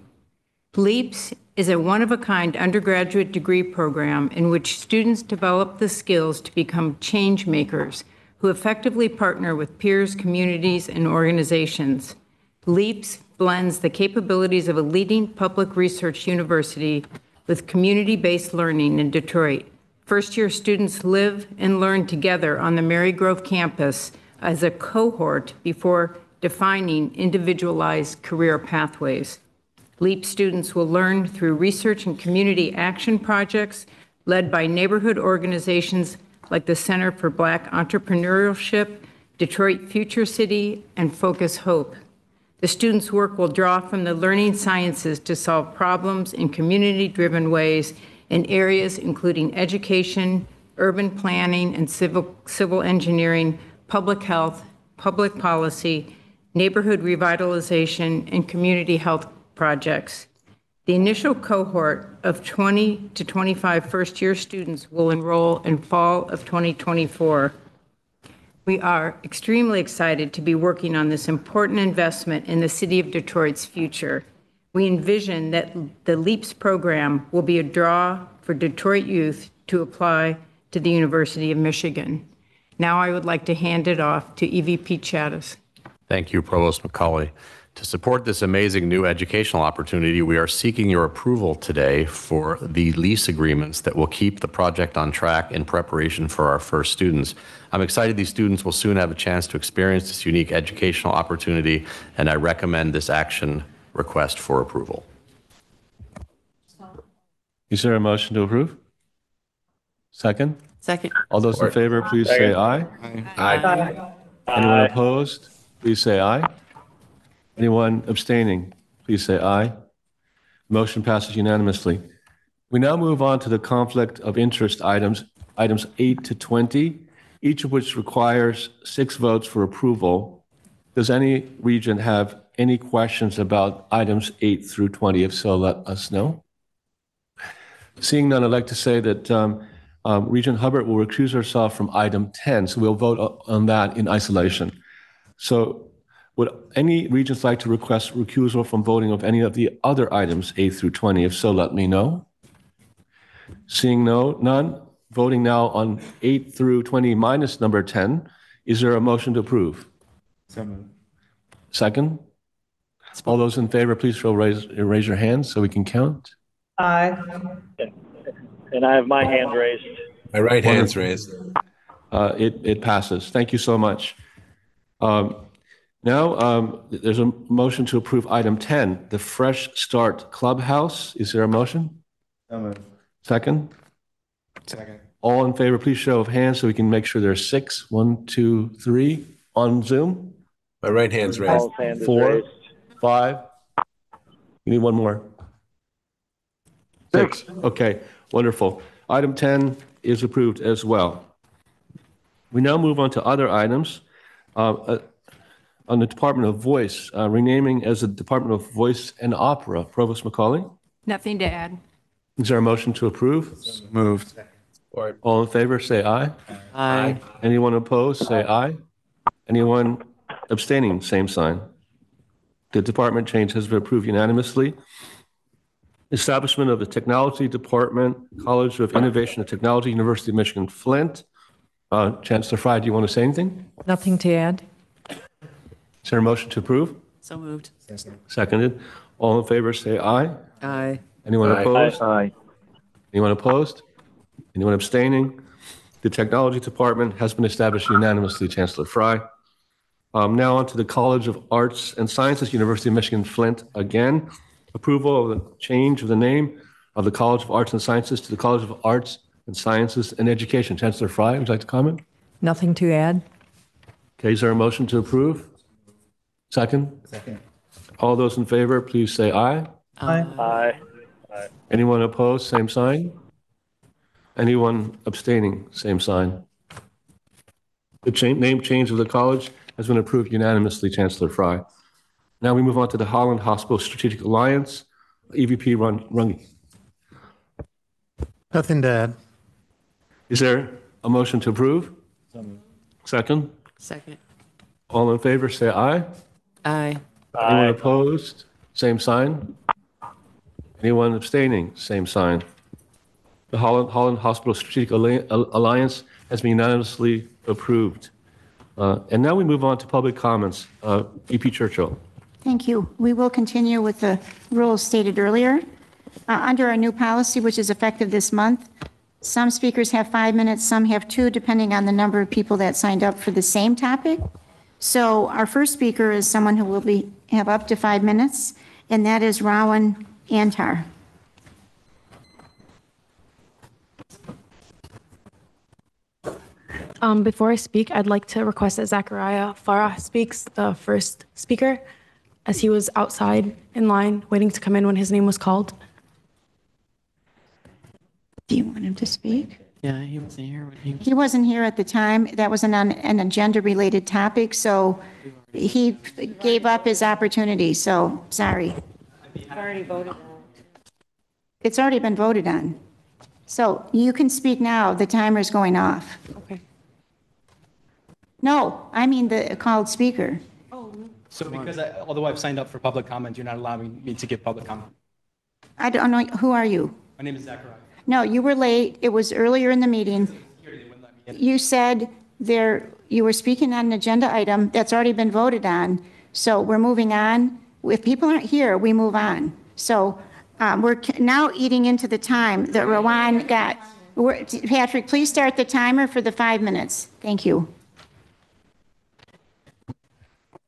LEAPS is a one-of-a-kind undergraduate degree program in which students develop the skills to become change makers who effectively partner with peers, communities, and organizations. LEAPS blends the capabilities of a leading public research university with community-based learning in Detroit. First-year students live and learn together on the Marygrove campus as a cohort before defining individualized career pathways. LEAP students will learn through research and community action projects led by neighborhood organizations like the Center for Black Entrepreneurship, Detroit Future City, and Focus Hope. The students' work will draw from the learning sciences to solve problems in community-driven ways in areas including education, urban planning and civil, civil engineering, public health, public policy, neighborhood revitalization, and community health projects. The initial cohort of 20 to 25 first-year students will enroll in fall of 2024. We are extremely excited to be working on this important investment in the city of Detroit's future. We envision that the LEAPS program will be a draw for Detroit youth to apply to the University of Michigan. Now I would like to hand it off to EVP Chatas. Thank you, Provost McCauley. To support this amazing new educational opportunity, we are seeking your approval today for the lease agreements that will keep the project on track in preparation for our first students. I'm excited these students will soon have a chance to experience this unique educational opportunity, and I recommend this action request for approval. Is there a motion to approve? Second? Second. All those in favor, please say aye. Aye. Anyone opposed? Please say aye. Anyone abstaining? Please say aye. Motion passes unanimously. We now move on to the conflict of interest items, items 8 to 20, each of which requires six votes for approval. Does any region have any questions about items 8 through 20? If so, let us know. Seeing none, I'd like to say that um, um, Regent Hubbard will recuse herself from item 10, so we'll vote on that in isolation. So would any regions like to request recusal from voting of any of the other items 8 through 20? If so, let me know. Seeing no, none, voting now on 8 through 20 minus number 10, is there a motion to approve? So moved. Second? All those in favor, please show, raise, raise your hands so we can count. Aye. And I have my hand raised. My right hand's raised. Uh, It, it passes. Thank you so much. Um, Now, um, there's a motion to approve item 10, the Fresh Start Clubhouse. Is there a motion? So moved. Second? Second. All in favor, please show of hands so we can make sure there's six, one, two, three on Zoom. My right hand's raised. Hand Four, raised. five. You need one more. Six. Okay, wonderful. Item 10 is approved as well. We now move on to other items. Uh, uh, On the Department of Voice, uh, renaming as the Department of Voice and Opera. Provost McCauley, Nothing to add. is there a motion to approve? Moved. All in favor, say aye. Aye. Anyone opposed, say aye. Anyone abstaining, same sign. The department change has been approved unanimously. Establishment of the Technology Department, College of Innovation and Technology, University of Michigan Flint. Uh, Chancellor Fry, do you want to say anything? Nothing to add? Is there a motion to approve? So moved. Seconded. All in favor, say aye. Aye. Anyone Aye. opposed? Aye. Anyone opposed? Anyone abstaining? The Technology Department has been established unanimously, Chancellor Fry. Um, Now on to the College of Arts and Sciences, University of Michigan Flint again. Approval of the change of the name of the College of Arts and Sciences to the College of Arts and Sciences and Education. Chancellor Fry, would you like to comment? Nothing to add? Okay, is there a motion to approve? Second? Second. All those in favor, please say aye. Aye. Aye. Anyone opposed, same sign. Anyone abstaining, same sign. The cha- name change of the college has been approved unanimously, Chancellor Fry. Now we move on to the Holland Hospital Strategic Alliance, EVP Run- Runge. Nothing to add. Is there a motion to approve? Second? Second. All in favor, say aye. Aye. Anyone opposed? Same sign. Anyone abstaining? Same sign. The Holland, Holland Hospital Strategic Alli- Alliance has been unanimously approved. Uh, And now we move on to public comments. Uh, EP Churchill. Thank you. We will continue with the rules stated earlier. Uh, Under our new policy, which is effective this month, some speakers have five minutes, some have two, depending on the number of people that signed up for the same topic. So our first speaker is someone who will be, have up to five minutes, and that is Rawan Antar. Um, before I speak, I'd like to request that Zachariah Farah speaks, the first speaker, as he was outside in line waiting to come in when his name was called. Do you want him to speak? Yeah, he wasn't here when he. He wasn't here at the time. That was an, an agenda-related topic, so he gave up his opportunity, so sorry. Already voted. It's already been voted on. So you can speak now. The timer's going off. Okay. No, I mean the called speaker. Oh. So because I, although I've signed up for public comment, you're not allowing me to give public comment. I don't know, who are you? My name is Zachariah. No, you were late. It was earlier in the meeting. You said there, you were speaking on an agenda item that's already been voted on, so we're moving on. If people aren't here, we move on. So um, we're now eating into the time that Rawan got. Patrick, please start the timer for the five minutes. Thank you.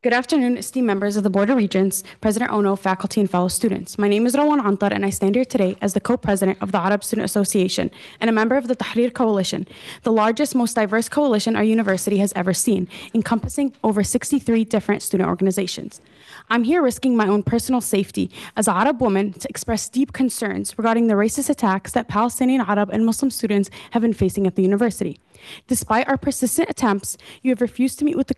Good afternoon, esteemed members of the Board of Regents, President Ono, faculty, and fellow students. My name is Rawan Antar, and I stand here today as the co-president of the Arab Student Association and a member of the Tahrir Coalition, the largest, most diverse coalition our university has ever seen, encompassing over 63 different student organizations. I'm here risking my own personal safety as an Arab woman to express deep concerns regarding the racist attacks that Palestinian Arab and Muslim students have been facing at the university. Despite our persistent attempts, you have refused to meet with the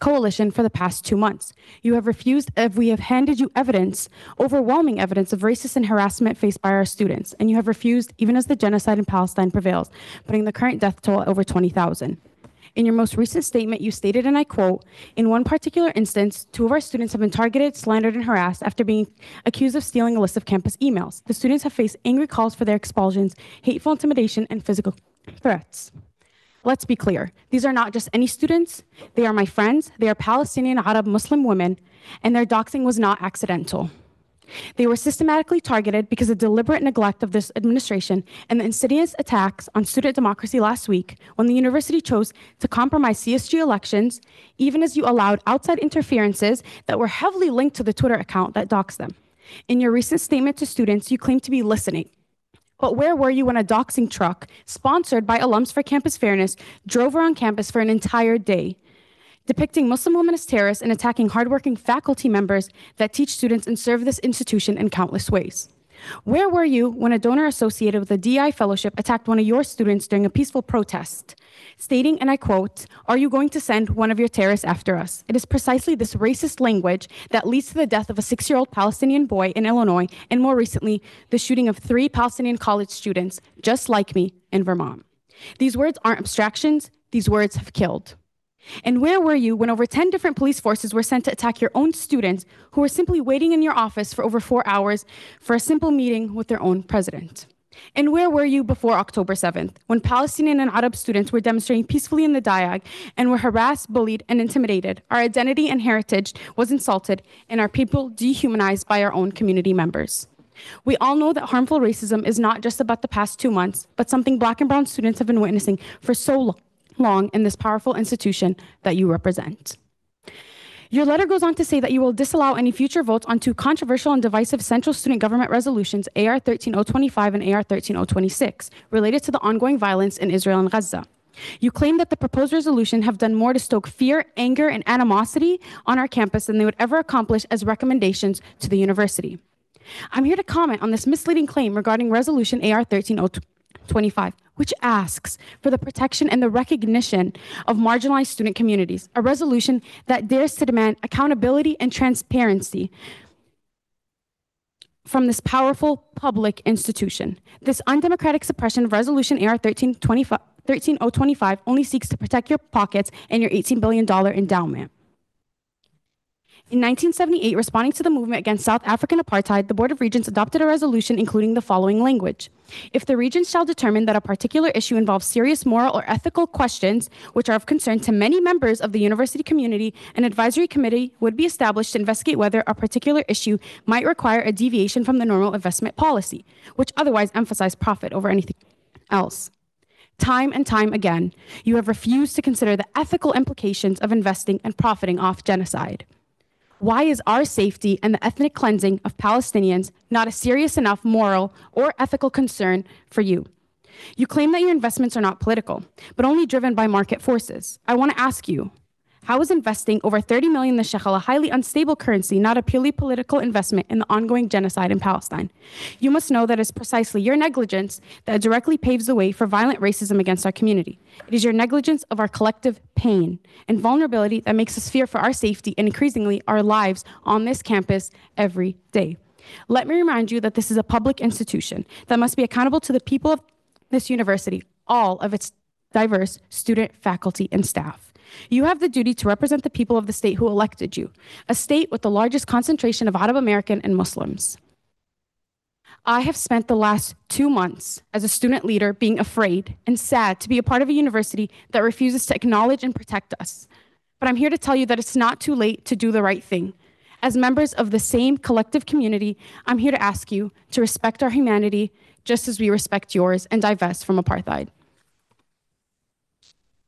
coalition for the past two months. You have refused if we have handed you evidence, overwhelming evidence of racist and harassment faced by our students, and you have refused even as the genocide in Palestine prevails, putting the current death toll at over 20,000. In your most recent statement, you stated, and I quote, in one particular instance, two of our students have been targeted, slandered, and harassed after being accused of stealing a list of campus emails. The students have faced angry calls for their expulsions, hateful intimidation, and physical threats. Let's be clear. These are not just any students. They are my friends. They are Palestinian Arab Muslim women, and their doxing was not accidental. They were systematically targeted because of deliberate neglect of this administration and the insidious attacks on student democracy last week when the university chose to compromise CSG elections, even as you allowed outside interferences that were heavily linked to the Twitter account that doxed them. In your recent statement to students, you claim to be listening. But where were you when a doxing truck, sponsored by Alums for Campus Fairness, drove around campus for an entire day, depicting Muslim women as terrorists and attacking hardworking faculty members that teach students and serve this institution in countless ways? Where were you when a donor associated with the DI Fellowship attacked one of your students during a peaceful protest, stating, and I quote, Are you going to send one of your terrorists after us? It is precisely this racist language that leads to the death of a six year old Palestinian boy in Illinois, and more recently, the shooting of three Palestinian college students, just like me, in Vermont. These words aren't abstractions, these words have killed. And where were you when over 10 different police forces were sent to attack your own students who were simply waiting in your office for over four hours for a simple meeting with their own president? And where were you before October 7th, when Palestinian and Arab students were demonstrating peacefully in the Diag and were harassed, bullied, and intimidated? Our identity and heritage was insulted, and our people dehumanized by our own community members. We all know that harmful racism is not just about the past two months, but something black and brown students have been witnessing for so long long in this powerful institution that you represent. Your letter goes on to say that you will disallow any future votes on two controversial and divisive central student government resolutions, AR 13025 and AR 13026, related to the ongoing violence in Israel and Gaza. You claim that the proposed resolution have done more to stoke fear, anger, and animosity on our campus than they would ever accomplish as recommendations to the university. I'm here to comment on this misleading claim regarding Resolution AR 13025 which asks for the protection and the recognition of marginalized student communities, a resolution that dares to demand accountability and transparency from this powerful public institution. This undemocratic suppression of Resolution AR 1325 13025 only seeks to protect your pockets and your $18 billion endowment. In 1978, responding to the movement against South African apartheid, the Board of Regents adopted a resolution including the following language. If the Regents shall determine that a particular issue involves serious moral or ethical questions which are of concern to many members of the university community, an advisory committee would be established to investigate whether a particular issue might require a deviation from the normal investment policy, which otherwise emphasized profit over anything else. Time and time again, you have refused to consider the ethical implications of investing and profiting off genocide. Why is our safety and the ethnic cleansing of Palestinians not a serious enough moral or ethical concern for you? You claim that your investments are not political, but only driven by market forces. I want to ask you, how is investing over 30 million in the shekel, a highly unstable currency, not a purely political investment in the ongoing genocide in Palestine? You must know that it's precisely your negligence that directly paves the way for violent racism against our community. It is your negligence of our collective pain and vulnerability that makes us fear for our safety and increasingly our lives on this campus every day. Let me remind you that this is a public institution that must be accountable to the people of this university, all of its diverse student, faculty, and staff. You have the duty to represent the people of the state who elected you, a state with the largest concentration of Arab American and Muslims. I have spent the last two months as a student leader being afraid and sad to be a part of a university that refuses to acknowledge and protect us. But I'm here to tell you that it's not too late to do the right thing. As members of the same collective community, I'm here to ask you to respect our humanity just as we respect yours and divest from apartheid.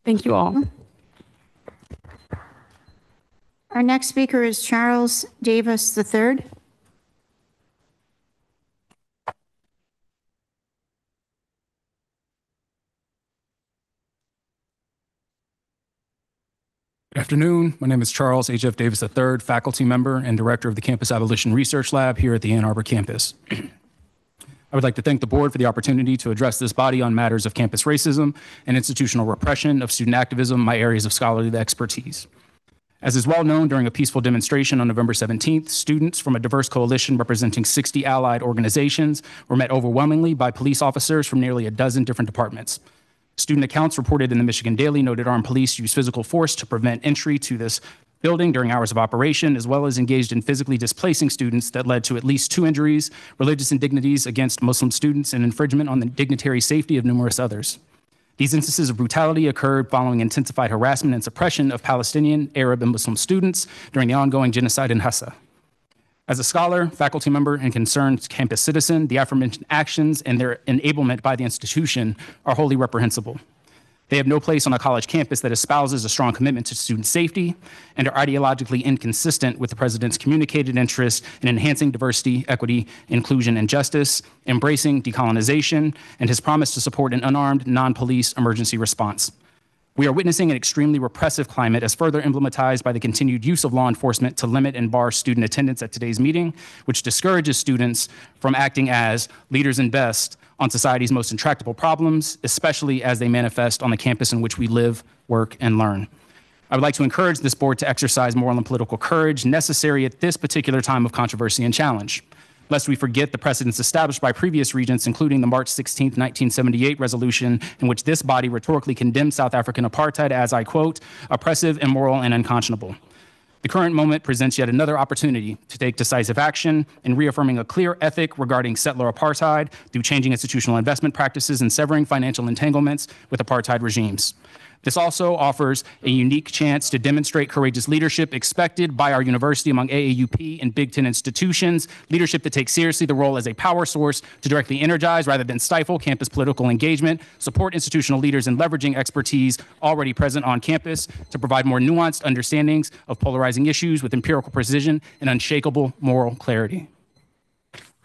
Thank you all. Mm-hmm. Our next speaker is Charles Davis III. Good afternoon. My name is Charles H.F. Davis III, faculty member and director of the Campus Abolition Research Lab here at the Ann Arbor campus. I would like to thank the board for the opportunity to address this body on matters of campus racism and institutional repression of student activism, my areas of scholarly expertise. As is well known, during a peaceful demonstration on November 17th, students from a diverse coalition representing 60 allied organizations were met overwhelmingly by police officers from nearly a dozen different departments. Student accounts reported in the Michigan Daily noted armed police used physical force to prevent entry to this building during hours of operation, as well as engaged in physically displacing students that led to at least two injuries, religious indignities against Muslim students, and infringement on the dignitary safety of numerous others. These instances of brutality occurred following intensified harassment and suppression of Palestinian, Arab, and Muslim students during the ongoing genocide in Hassa. As a scholar, faculty member, and concerned campus citizen, the aforementioned actions and their enablement by the institution are wholly reprehensible. They have no place on a college campus that espouses a strong commitment to student safety and are ideologically inconsistent with the president's communicated interest in enhancing diversity, equity, inclusion, and justice, embracing decolonization, and his promise to support an unarmed, non police emergency response. We are witnessing an extremely repressive climate as further emblematized by the continued use of law enforcement to limit and bar student attendance at today's meeting, which discourages students from acting as leaders and best on society's most intractable problems, especially as they manifest on the campus in which we live, work, and learn. I would like to encourage this board to exercise moral and political courage necessary at this particular time of controversy and challenge. Lest we forget the precedents established by previous regents, including the March 16, 1978 resolution, in which this body rhetorically condemned South African apartheid as, I quote, oppressive, immoral, and unconscionable. The current moment presents yet another opportunity to take decisive action in reaffirming a clear ethic regarding settler apartheid through changing institutional investment practices and severing financial entanglements with apartheid regimes. This also offers a unique chance to demonstrate courageous leadership expected by our university among AAUP and Big Ten institutions, leadership that takes seriously the role as a power source to directly energize rather than stifle campus political engagement, support institutional leaders in leveraging expertise already present on campus to provide more nuanced understandings of polarizing issues with empirical precision and unshakable moral clarity.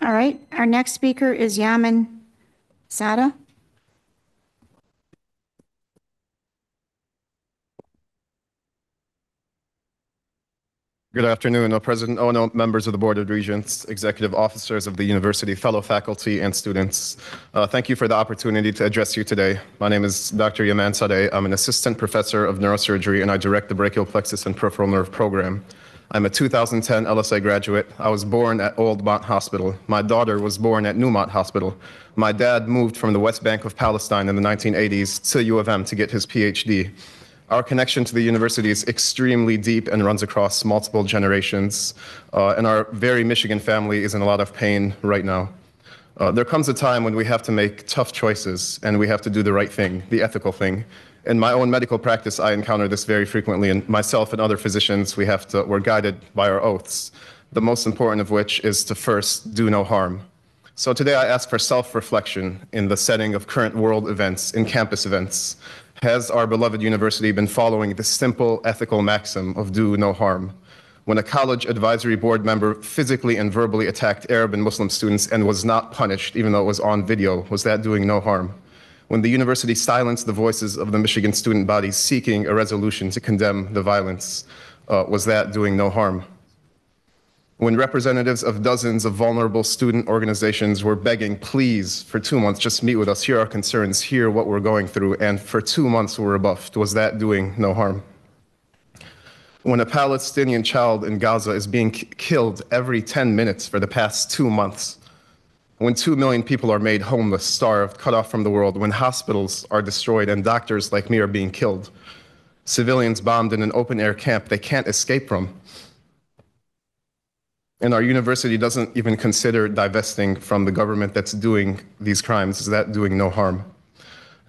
All right, our next speaker is Yamin Sada. Good afternoon, uh, President Ono, members of the Board of Regents, executive officers of the university, fellow faculty, and students. Uh, thank you for the opportunity to address you today. My name is Dr. Yaman Sadeh. I'm an assistant professor of neurosurgery, and I direct the brachial plexus and peripheral nerve program. I'm a 2010 LSA graduate. I was born at Old Mott Hospital. My daughter was born at New Mott Hospital. My dad moved from the West Bank of Palestine in the 1980s to U of M to get his PhD. Our connection to the university is extremely deep and runs across multiple generations. Uh, and our very Michigan family is in a lot of pain right now. Uh, there comes a time when we have to make tough choices and we have to do the right thing, the ethical thing. In my own medical practice, I encounter this very frequently, and myself and other physicians, we have to, we're guided by our oaths, the most important of which is to first do no harm. So today I ask for self reflection in the setting of current world events, in campus events, has our beloved university been following the simple ethical maxim of do no harm? When a college advisory board member physically and verbally attacked Arab and Muslim students and was not punished, even though it was on video, was that doing no harm? When the university silenced the voices of the Michigan student body seeking a resolution to condemn the violence, uh, was that doing no harm? When representatives of dozens of vulnerable student organizations were begging, please, for two months, just meet with us, hear our concerns, hear what we're going through, and for two months we were rebuffed. Was that doing no harm? When a Palestinian child in Gaza is being killed every 10 minutes for the past two months, when two million people are made homeless, starved, cut off from the world, when hospitals are destroyed and doctors like me are being killed, civilians bombed in an open air camp they can't escape from, and our university doesn't even consider divesting from the government that's doing these crimes. Is that doing no harm?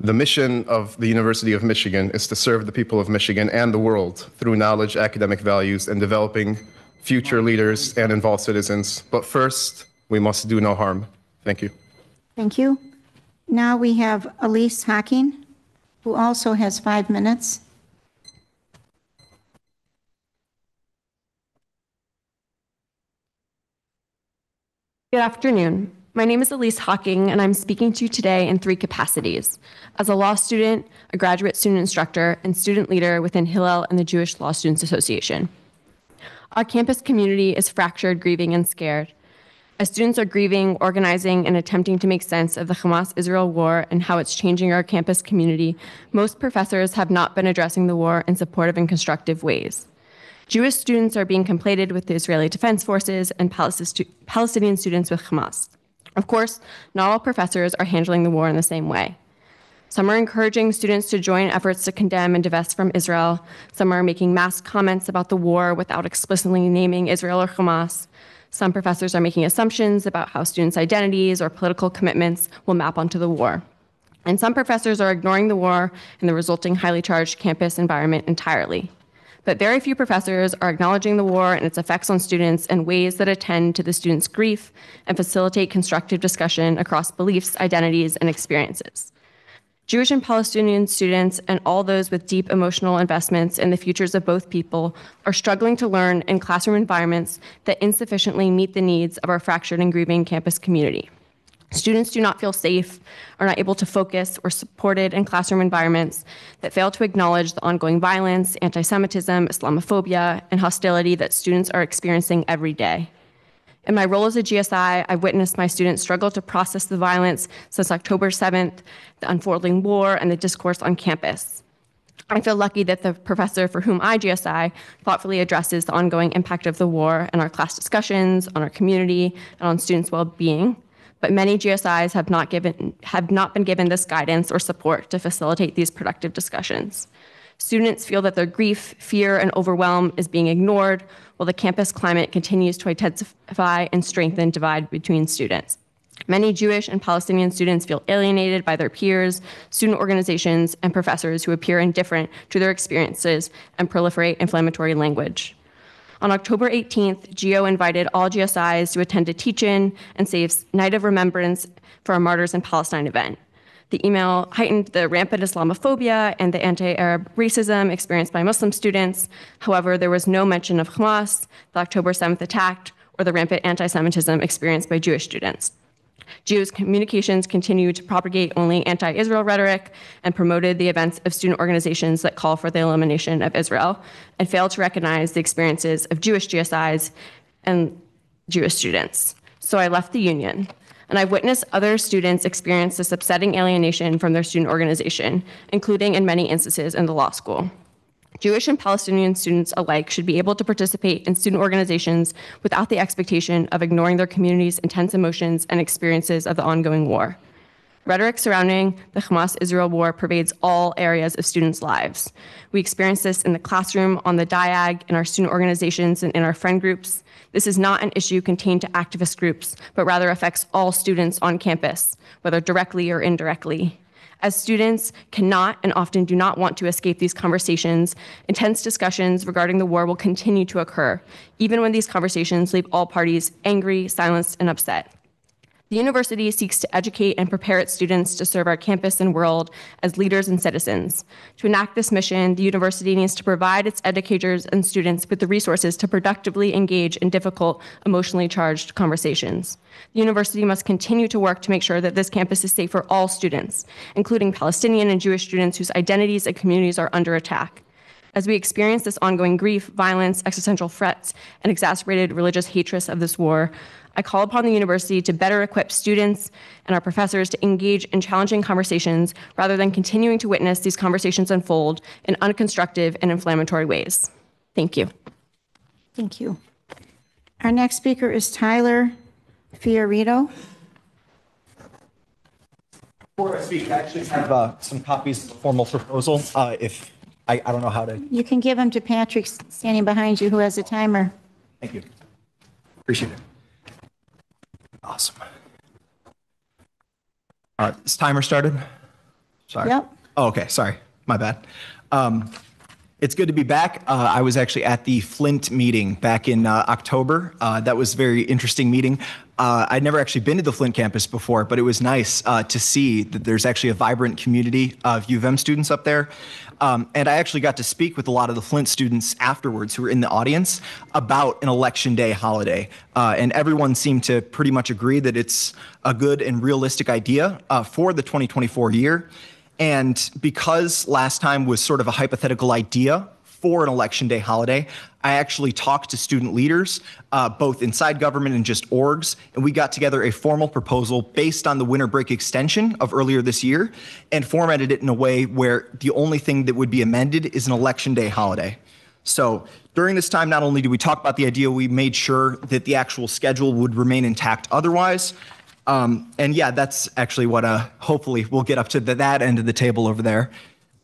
The mission of the University of Michigan is to serve the people of Michigan and the world through knowledge, academic values, and developing future leaders and involved citizens. But first, we must do no harm. Thank you. Thank you. Now we have Elise Hocking, who also has five minutes. Good afternoon. My name is Elise Hawking, and I'm speaking to you today in three capacities as a law student, a graduate student instructor, and student leader within Hillel and the Jewish Law Students Association. Our campus community is fractured, grieving, and scared. As students are grieving, organizing, and attempting to make sense of the Hamas Israel war and how it's changing our campus community, most professors have not been addressing the war in supportive and constructive ways. Jewish students are being conflated with the Israeli Defense Forces and Palestinian students with Hamas. Of course, not all professors are handling the war in the same way. Some are encouraging students to join efforts to condemn and divest from Israel. Some are making mass comments about the war without explicitly naming Israel or Hamas. Some professors are making assumptions about how students' identities or political commitments will map onto the war. And some professors are ignoring the war and the resulting highly charged campus environment entirely. But very few professors are acknowledging the war and its effects on students in ways that attend to the students' grief and facilitate constructive discussion across beliefs, identities, and experiences. Jewish and Palestinian students and all those with deep emotional investments in the futures of both people are struggling to learn in classroom environments that insufficiently meet the needs of our fractured and grieving campus community. Students do not feel safe, are not able to focus, or supported in classroom environments that fail to acknowledge the ongoing violence, anti Semitism, Islamophobia, and hostility that students are experiencing every day. In my role as a GSI, I've witnessed my students struggle to process the violence since October 7th, the unfolding war, and the discourse on campus. I feel lucky that the professor for whom I GSI thoughtfully addresses the ongoing impact of the war in our class discussions, on our community, and on students' well being. But many GSIs have not, given, have not been given this guidance or support to facilitate these productive discussions. Students feel that their grief, fear, and overwhelm is being ignored, while the campus climate continues to intensify and strengthen divide between students. Many Jewish and Palestinian students feel alienated by their peers, student organizations, and professors who appear indifferent to their experiences and proliferate inflammatory language. On October 18th, GEO invited all GSIs to attend a teach in and SAFE's Night of Remembrance for a Martyrs in Palestine event. The email heightened the rampant Islamophobia and the anti Arab racism experienced by Muslim students. However, there was no mention of Hamas, the October 7th attack, or the rampant anti Semitism experienced by Jewish students. GEO's communications continued to propagate only anti Israel rhetoric and promoted the events of student organizations that call for the elimination of Israel and failed to recognize the experiences of Jewish GSIs and Jewish students. So I left the union and I've witnessed other students experience this upsetting alienation from their student organization, including in many instances in the law school. Jewish and Palestinian students alike should be able to participate in student organizations without the expectation of ignoring their community's intense emotions and experiences of the ongoing war. Rhetoric surrounding the Hamas Israel war pervades all areas of students' lives. We experience this in the classroom, on the diag, in our student organizations, and in our friend groups. This is not an issue contained to activist groups, but rather affects all students on campus, whether directly or indirectly. As students cannot and often do not want to escape these conversations, intense discussions regarding the war will continue to occur, even when these conversations leave all parties angry, silenced, and upset. The university seeks to educate and prepare its students to serve our campus and world as leaders and citizens. To enact this mission, the university needs to provide its educators and students with the resources to productively engage in difficult, emotionally charged conversations. The university must continue to work to make sure that this campus is safe for all students, including Palestinian and Jewish students whose identities and communities are under attack. As we experience this ongoing grief, violence, existential threats, and exacerbated religious hatred of this war, I call upon the university to better equip students and our professors to engage in challenging conversations rather than continuing to witness these conversations unfold in unconstructive and inflammatory ways. Thank you. Thank you. Our next speaker is Tyler Fiorito. Before I speak, I actually have uh, some copies of the formal proposal. Uh, if I, I don't know how to. You can give them to Patrick standing behind you who has a timer. Thank you. Appreciate it. Awesome. All right, this timer started? Sorry. Yep. Oh, okay, sorry. My bad. Um, It's good to be back. Uh, I was actually at the Flint meeting back in uh, October. Uh, that was a very interesting meeting. Uh, I'd never actually been to the Flint campus before, but it was nice uh, to see that there's actually a vibrant community of U of M students up there. Um, and I actually got to speak with a lot of the Flint students afterwards who were in the audience about an election day holiday. Uh, and everyone seemed to pretty much agree that it's a good and realistic idea for the 2024 year. And because last time was sort of a hypothetical idea for an election day holiday, I actually talked to student leaders, uh, both inside government and just orgs, and we got together a formal proposal based on the winter break extension of earlier this year and formatted it in a way where the only thing that would be amended is an election day holiday. So during this time, not only did we talk about the idea, we made sure that the actual schedule would remain intact otherwise. Um, and yeah, that's actually what uh, hopefully we'll get up to the, that end of the table over there.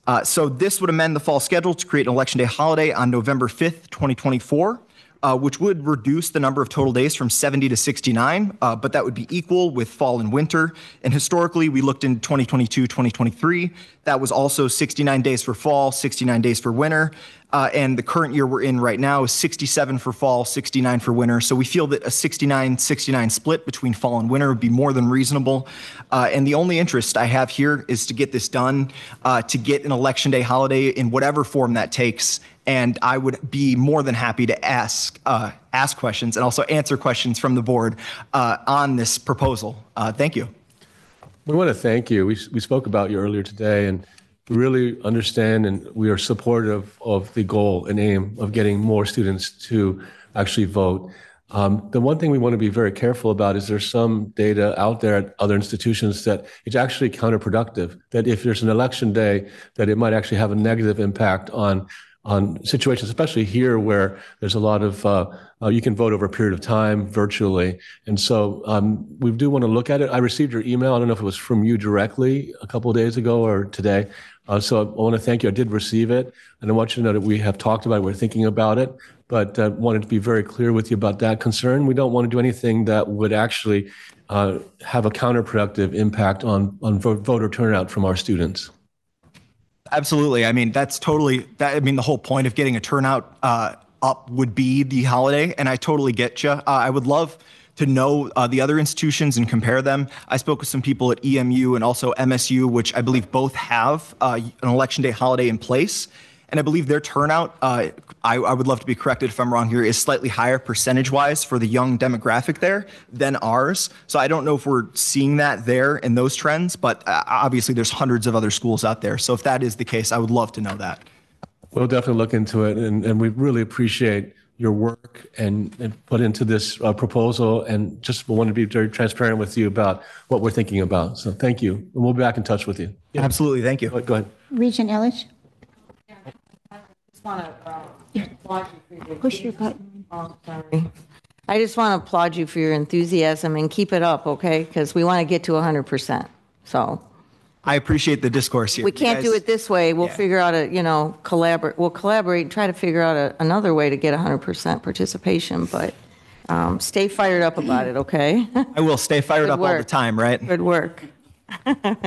Uh, so this would amend the fall schedule to create an election day holiday on November 5th, 2024, uh, which would reduce the number of total days from 70 to 69, uh, but that would be equal with fall and winter. And historically, we looked in 2022, 2023. That was also 69 days for fall, 69 days for winter. Uh, and the current year we're in right now is 67 for fall, 69 for winter. So we feel that a 69 69 split between fall and winter would be more than reasonable. Uh, and the only interest I have here is to get this done, uh, to get an election day holiday in whatever form that takes. And I would be more than happy to ask uh, ask questions and also answer questions from the board uh, on this proposal. Uh, thank you. We want to thank you. We, we spoke about you earlier today and really understand and we are supportive of the goal and aim of getting more students to actually vote. Um, the one thing we want to be very careful about is there's some data out there at other institutions that it's actually counterproductive. That if there's an election day, that it might actually have a negative impact on on situations, especially here where there's a lot of uh, uh, you can vote over a period of time virtually, and so um, we do want to look at it. I received your email. I don't know if it was from you directly a couple of days ago or today. Uh, so I want to thank you. I did receive it, and I want you to know that we have talked about it. We're thinking about it, but uh, wanted to be very clear with you about that concern. We don't want to do anything that would actually uh, have a counterproductive impact on on voter turnout from our students. Absolutely. I mean, that's totally that. I mean, the whole point of getting a turnout uh, up would be the holiday, and I totally get you. Uh, I would love to know uh, the other institutions and compare them. I spoke with some people at EMU and also MSU, which I believe both have uh, an election day holiday in place. And I believe their turnout, uh, I, I, would love to be corrected if I'm wrong here, is slightly higher percentage wise for the young demographic there than ours. So I don't know if we're seeing that there in those trends, but uh, obviously there's hundreds of other schools out there. So if that is the case, I would love to know that. We'll definitely look into it. And, and we really appreciate your work and, and put into this uh, proposal and just want to be very transparent with you about what we're thinking about. So thank you. And we'll be back in touch with you. Yeah. Absolutely. Thank you. Go, go ahead. Regent Ilitch? want to uh, applaud you for your Push your button. Oh, sorry. I just want to applaud you for your enthusiasm and keep it up, okay? Because we want to get to 100%. So I appreciate the discourse here. we can't do it this way. We'll figure out a, you know, collaborate. We'll collaborate and try to figure out a, another way to get 100% participation. But um, stay fired up about it, okay? I will stay fired Good up all the work. time, right? Good work.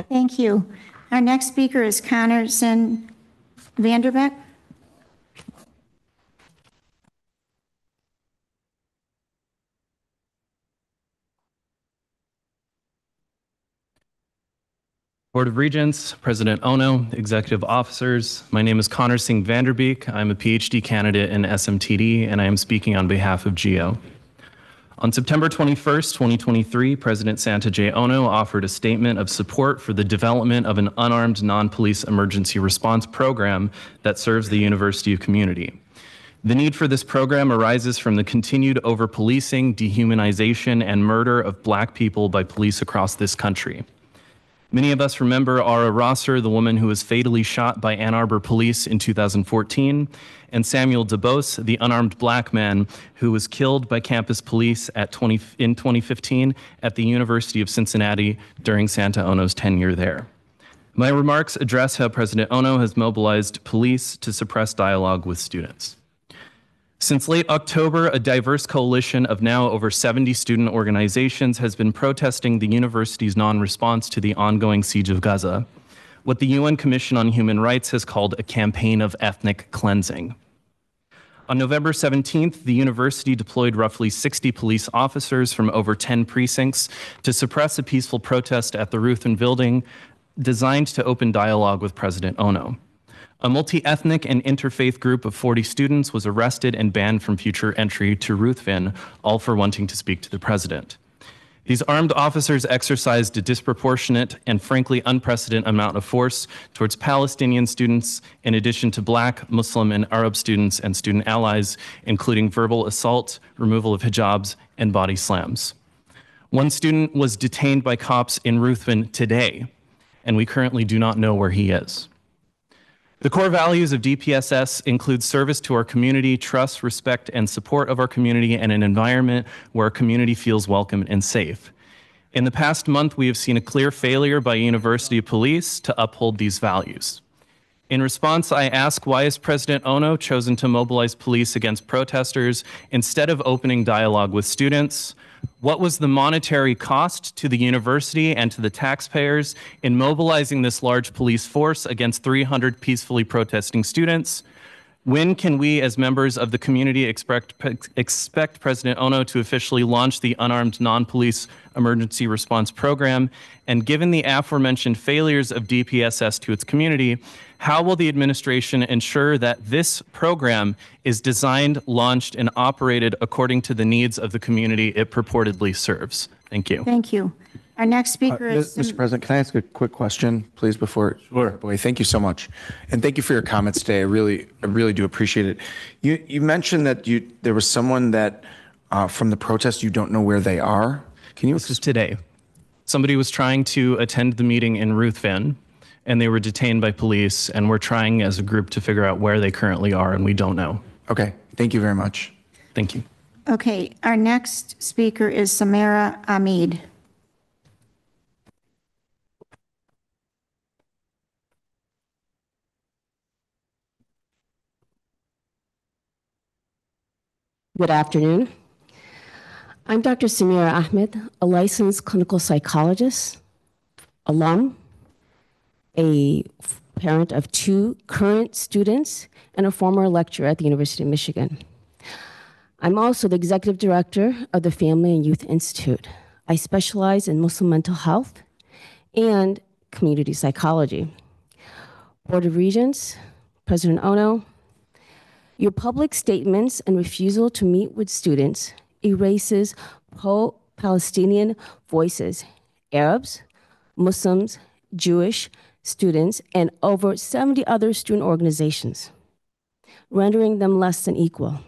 Thank you. Our next speaker is Connorson Vanderbeck. Board of Regents, President Ono, executive officers, my name is Connor Singh Vanderbeek. I'm a PhD candidate in SMTD, and I am speaking on behalf of GEO. On September 21st, 2023, President Santa J. Ono offered a statement of support for the development of an unarmed non-police emergency response program that serves the University of Community. The need for this program arises from the continued over-policing, dehumanization, and murder of black people by police across this country. Many of us remember Aura Rosser, the woman who was fatally shot by Ann Arbor police in 2014, and Samuel DuBose, the unarmed black man who was killed by campus police at 20, in 2015 at the University of Cincinnati during Santa Ono's tenure there. My remarks address how President Ono has mobilized police to suppress dialogue with students. Since late October, a diverse coalition of now over 70 student organizations has been protesting the university's non response to the ongoing siege of Gaza. what the UN Commission on Human Rights has called a campaign of ethnic cleansing. On November 17th, the university deployed roughly 60 police officers from over 10 precincts to suppress a peaceful protest at the Ruthven building designed to open dialogue with President Ono. A multi ethnic and interfaith group of 40 students was arrested and banned from future entry to Ruthven, all for wanting to speak to the president. These armed officers exercised a disproportionate and frankly unprecedented amount of force towards Palestinian students, in addition to black, Muslim, and Arab students and student allies, including verbal assault, removal of hijabs, and body slams. One student was detained by cops in Ruthven today, and we currently do not know where he is. The core values of DPSS include service to our community, trust, respect, and support of our community, and an environment where our community feels welcome and safe. In the past month, we have seen a clear failure by university police to uphold these values. In response, I ask why has President Ono chosen to mobilize police against protesters instead of opening dialogue with students? What was the monetary cost to the university and to the taxpayers in mobilizing this large police force against 300 peacefully protesting students? When can we, as members of the community, expect, expect President Ono to officially launch the Unarmed Non Police Emergency Response Program? And given the aforementioned failures of DPSS to its community, how will the administration ensure that this program is designed, launched, and operated according to the needs of the community it purportedly serves? Thank you. Thank you. Our next speaker Uh, is. Mr. President, can I ask a quick question, please, before? Sure. Boy, thank you so much. And thank you for your comments today. I really, I really do appreciate it. You, you mentioned that you, there was someone that, uh, from the protest, you don't know where they are. Can you? This is today. Somebody was trying to attend the meeting in Ruthven, and they were detained by police, and we're trying as a group to figure out where they currently are, and we don't know. Okay, thank you very much. Thank you. Okay, our next speaker is Samara Ahmed. Good afternoon. I'm Dr. Samira Ahmed, a licensed clinical psychologist, alum, a parent of two current students, and a former lecturer at the University of Michigan. I'm also the executive director of the Family and Youth Institute. I specialize in Muslim mental health and community psychology. Board of Regents, President Ono, your public statements and refusal to meet with students erases pro Palestinian voices, Arabs, Muslims, Jewish students, and over 70 other student organizations, rendering them less than equal.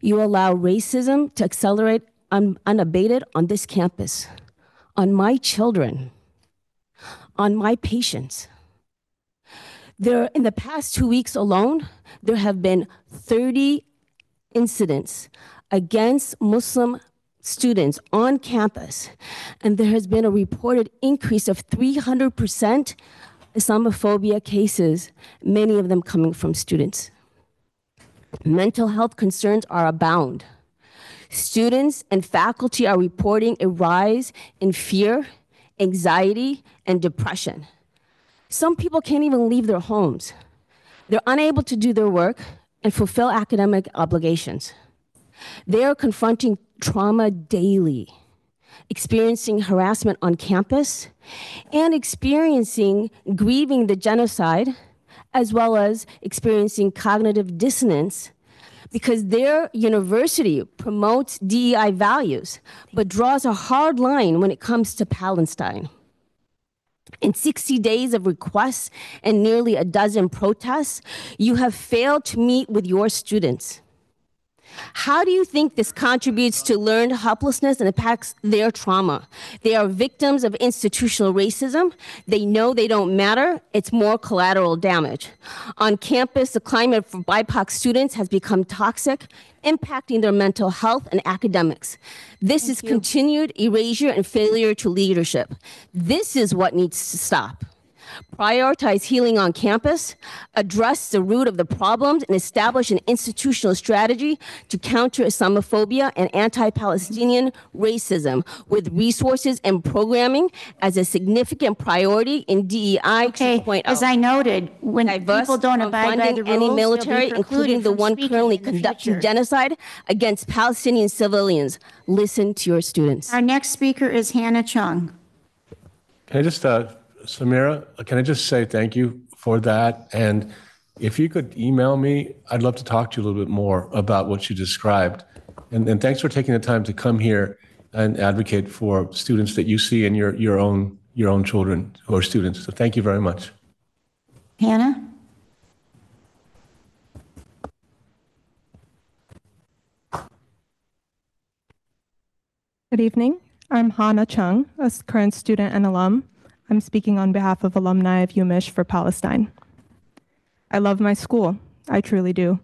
You allow racism to accelerate un- unabated on this campus, on my children, on my patients. There, in the past two weeks alone, there have been 30 incidents against Muslim students on campus, and there has been a reported increase of 300% Islamophobia cases, many of them coming from students. Mental health concerns are abound. Students and faculty are reporting a rise in fear, anxiety, and depression. Some people can't even leave their homes. They're unable to do their work and fulfill academic obligations. They are confronting trauma daily, experiencing harassment on campus, and experiencing grieving the genocide, as well as experiencing cognitive dissonance because their university promotes DEI values but draws a hard line when it comes to Palestine. In 60 days of requests and nearly a dozen protests, you have failed to meet with your students. How do you think this contributes to learned helplessness and impacts their trauma? They are victims of institutional racism. They know they don't matter. It's more collateral damage. On campus, the climate for BIPOC students has become toxic, impacting their mental health and academics. This is continued erasure and failure to leadership. This is what needs to stop. Prioritize healing on campus, address the root of the problems, and establish an institutional strategy to counter Islamophobia and anti Palestinian racism with resources and programming as a significant priority in DEI 2.0. As I noted, when Diverse people don't from abide by the funding any rules, military, including the one currently the conducting future. genocide against Palestinian civilians. Listen to your students. Our next speaker is Hannah Chung. Can I just, uh, Samira, can I just say thank you for that? And if you could email me, I'd love to talk to you a little bit more about what you described. And, and thanks for taking the time to come here and advocate for students that you see in your, your own, your own children who are students. So thank you very much. Hannah? Good evening. I'm Hannah Chung, a current student and alum. I'm speaking on behalf of alumni of UMich for Palestine. I love my school. I truly do.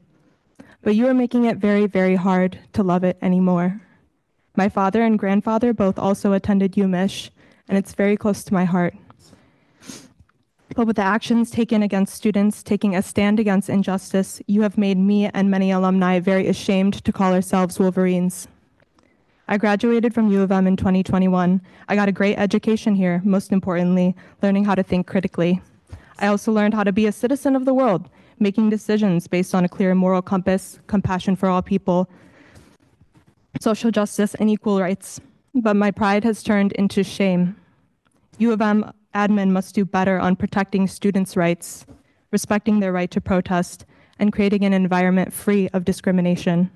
But you are making it very, very hard to love it anymore. My father and grandfather both also attended UMich, and it's very close to my heart. But with the actions taken against students taking a stand against injustice, you have made me and many alumni very ashamed to call ourselves Wolverines. I graduated from U of M in 2021. I got a great education here, most importantly, learning how to think critically. I also learned how to be a citizen of the world, making decisions based on a clear moral compass, compassion for all people, social justice, and equal rights. But my pride has turned into shame. U of M admin must do better on protecting students' rights, respecting their right to protest, and creating an environment free of discrimination.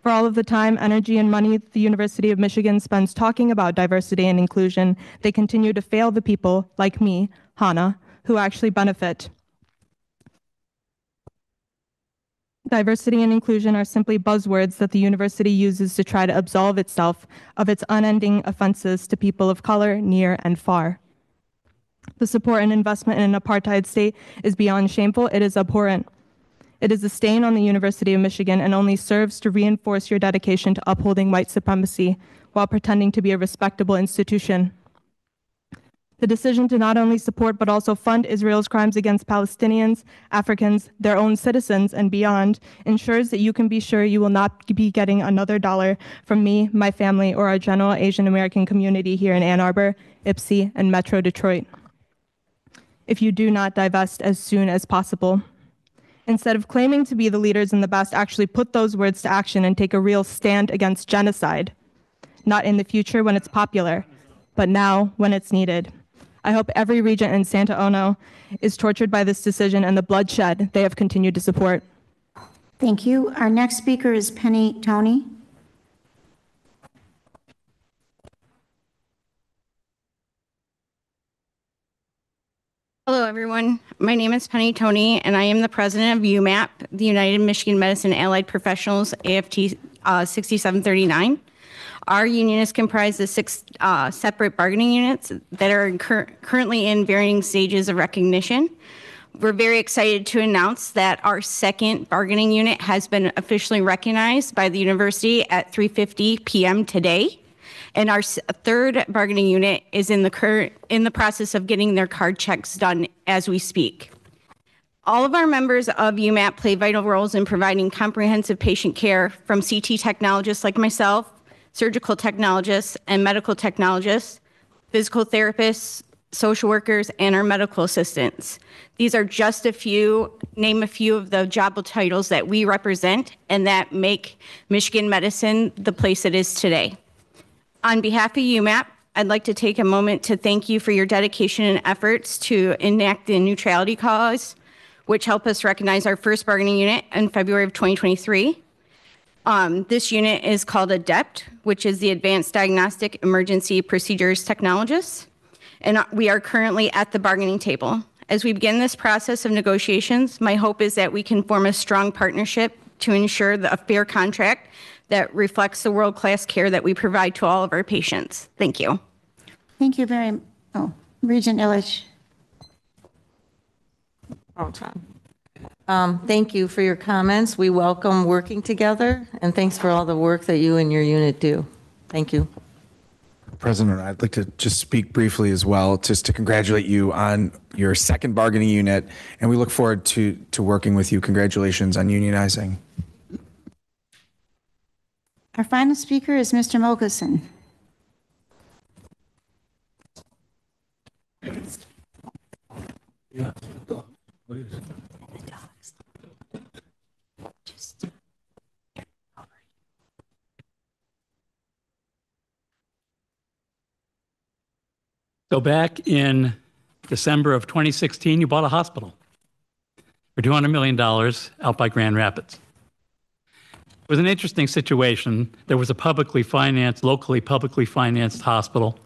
For all of the time, energy, and money the University of Michigan spends talking about diversity and inclusion, they continue to fail the people like me, Hannah, who actually benefit. Diversity and inclusion are simply buzzwords that the university uses to try to absolve itself of its unending offenses to people of color near and far. The support and investment in an apartheid state is beyond shameful, it is abhorrent. It is a stain on the University of Michigan and only serves to reinforce your dedication to upholding white supremacy while pretending to be a respectable institution. The decision to not only support but also fund Israel's crimes against Palestinians, Africans, their own citizens, and beyond ensures that you can be sure you will not be getting another dollar from me, my family, or our general Asian American community here in Ann Arbor, Ypsi, and Metro Detroit. If you do not divest as soon as possible. Instead of claiming to be the leaders and the best, actually put those words to action and take a real stand against genocide. Not in the future when it's popular, but now when it's needed. I hope every regent in Santa Ono is tortured by this decision and the bloodshed they have continued to support. Thank you. Our next speaker is Penny Tony. Hello, everyone. My name is Penny Tony, and I am the president of UMAP, the United Michigan Medicine Allied Professionals, AFT uh, 6739. Our union is comprised of six uh, separate bargaining units that are cur- currently in varying stages of recognition. We're very excited to announce that our second bargaining unit has been officially recognized by the university at 3:50 p.m. today. And our third bargaining unit is in the current, in the process of getting their card checks done as we speak. All of our members of UMAP play vital roles in providing comprehensive patient care from CT technologists like myself, surgical technologists and medical technologists, physical therapists, social workers, and our medical assistants. These are just a few, name a few of the job titles that we represent and that make Michigan medicine the place it is today. On behalf of UMAP, I'd like to take a moment to thank you for your dedication and efforts to enact the neutrality cause, which helped us recognize our first bargaining unit in February of 2023. Um, this unit is called ADEPT, which is the Advanced Diagnostic Emergency Procedures Technologists. And we are currently at the bargaining table. As we begin this process of negotiations, my hope is that we can form a strong partnership to ensure the, a fair contract that reflects the world-class care that we provide to all of our patients. Thank you. Thank you very, oh, Regent Ilitch. Oh, Tom. Um, Thank you for your comments. We welcome working together, and thanks for all the work that you and your unit do. Thank you. President, I'd like to just speak briefly as well, just to congratulate you on your second bargaining unit, and we look forward to, to working with you. Congratulations on unionizing. Our final speaker is Mr. Mogelson. So back in December of 2016, you bought a hospital for $200 million out by Grand Rapids. It was an interesting situation. There was a publicly financed, locally publicly financed hospital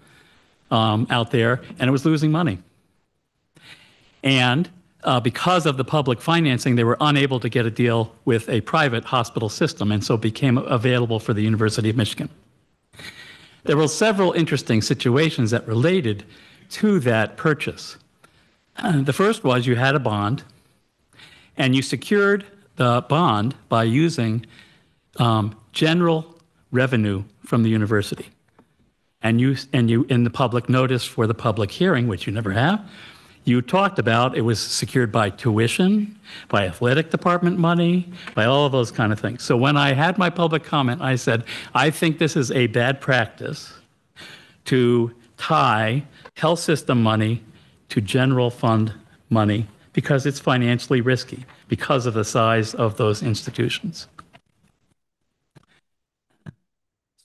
um, out there, and it was losing money. And uh, because of the public financing, they were unable to get a deal with a private hospital system, and so became available for the University of Michigan. There were several interesting situations that related to that purchase. Uh, the first was you had a bond, and you secured the bond by using um, general revenue from the university. And you, and you, in the public notice for the public hearing, which you never have, you talked about it was secured by tuition, by athletic department money, by all of those kind of things. So when I had my public comment, I said, I think this is a bad practice to tie health system money to general fund money because it's financially risky because of the size of those institutions.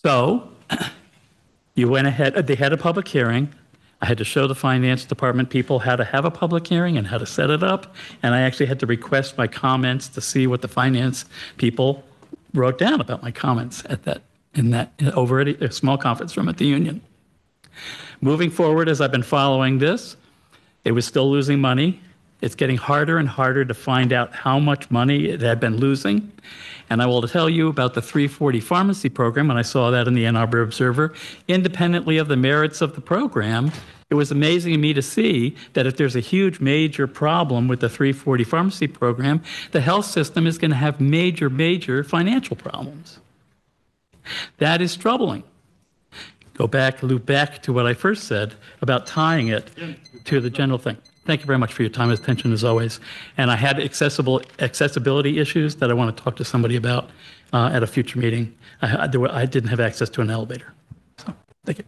So you went ahead, they had a public hearing. I had to show the finance department people how to have a public hearing and how to set it up. And I actually had to request my comments to see what the finance people wrote down about my comments at that, in that, over at a small conference room at the union. Moving forward, as I've been following this, it was still losing money. It's getting harder and harder to find out how much money it had been losing. And I will tell you about the 340 pharmacy program, and I saw that in the Ann Arbor Observer. Independently of the merits of the program, it was amazing to me to see that if there's a huge major problem with the 340 pharmacy program, the health system is going to have major, major financial problems. That is troubling. Go back, loop back to what I first said about tying it to the general thing. Thank you very much for your time and attention as always. And I had accessible accessibility issues that I want to talk to somebody about uh, at a future meeting. I, I, were, I, didn't have access to an elevator. So, thank you.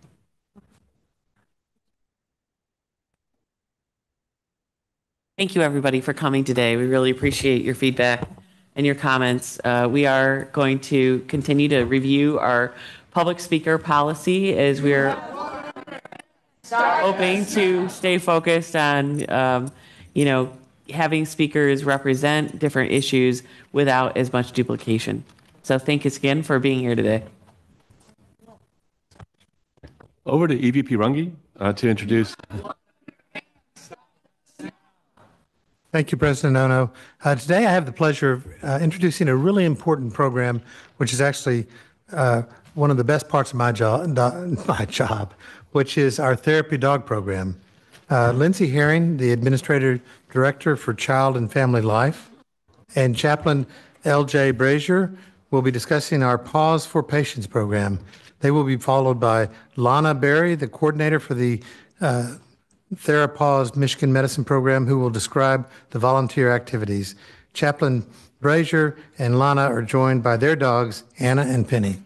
Thank you, everybody, for coming today. We really appreciate your feedback and your comments. Uh, we are going to continue to review our public speaker policy as we're hoping to stay focused on, um, you know, having speakers represent different issues without as much duplication. So thank you again for being here today. Over to EVP Runge uh, to introduce. Thank you, President Ono. Uh, today I have the pleasure of uh, introducing a really important program, which is actually uh, one of the best parts of my job, my job, which is our therapy dog program. Uh, Lindsay Herring, the Administrator Director for Child and Family Life, and Chaplain L.J. Brazier will be discussing our Paws for Patients program. They will be followed by Lana Berry, the coordinator for the uh, Therapaws Michigan Medicine Program, who will describe the volunteer activities. Chaplain Brazier and Lana are joined by their dogs, Anna and Penny.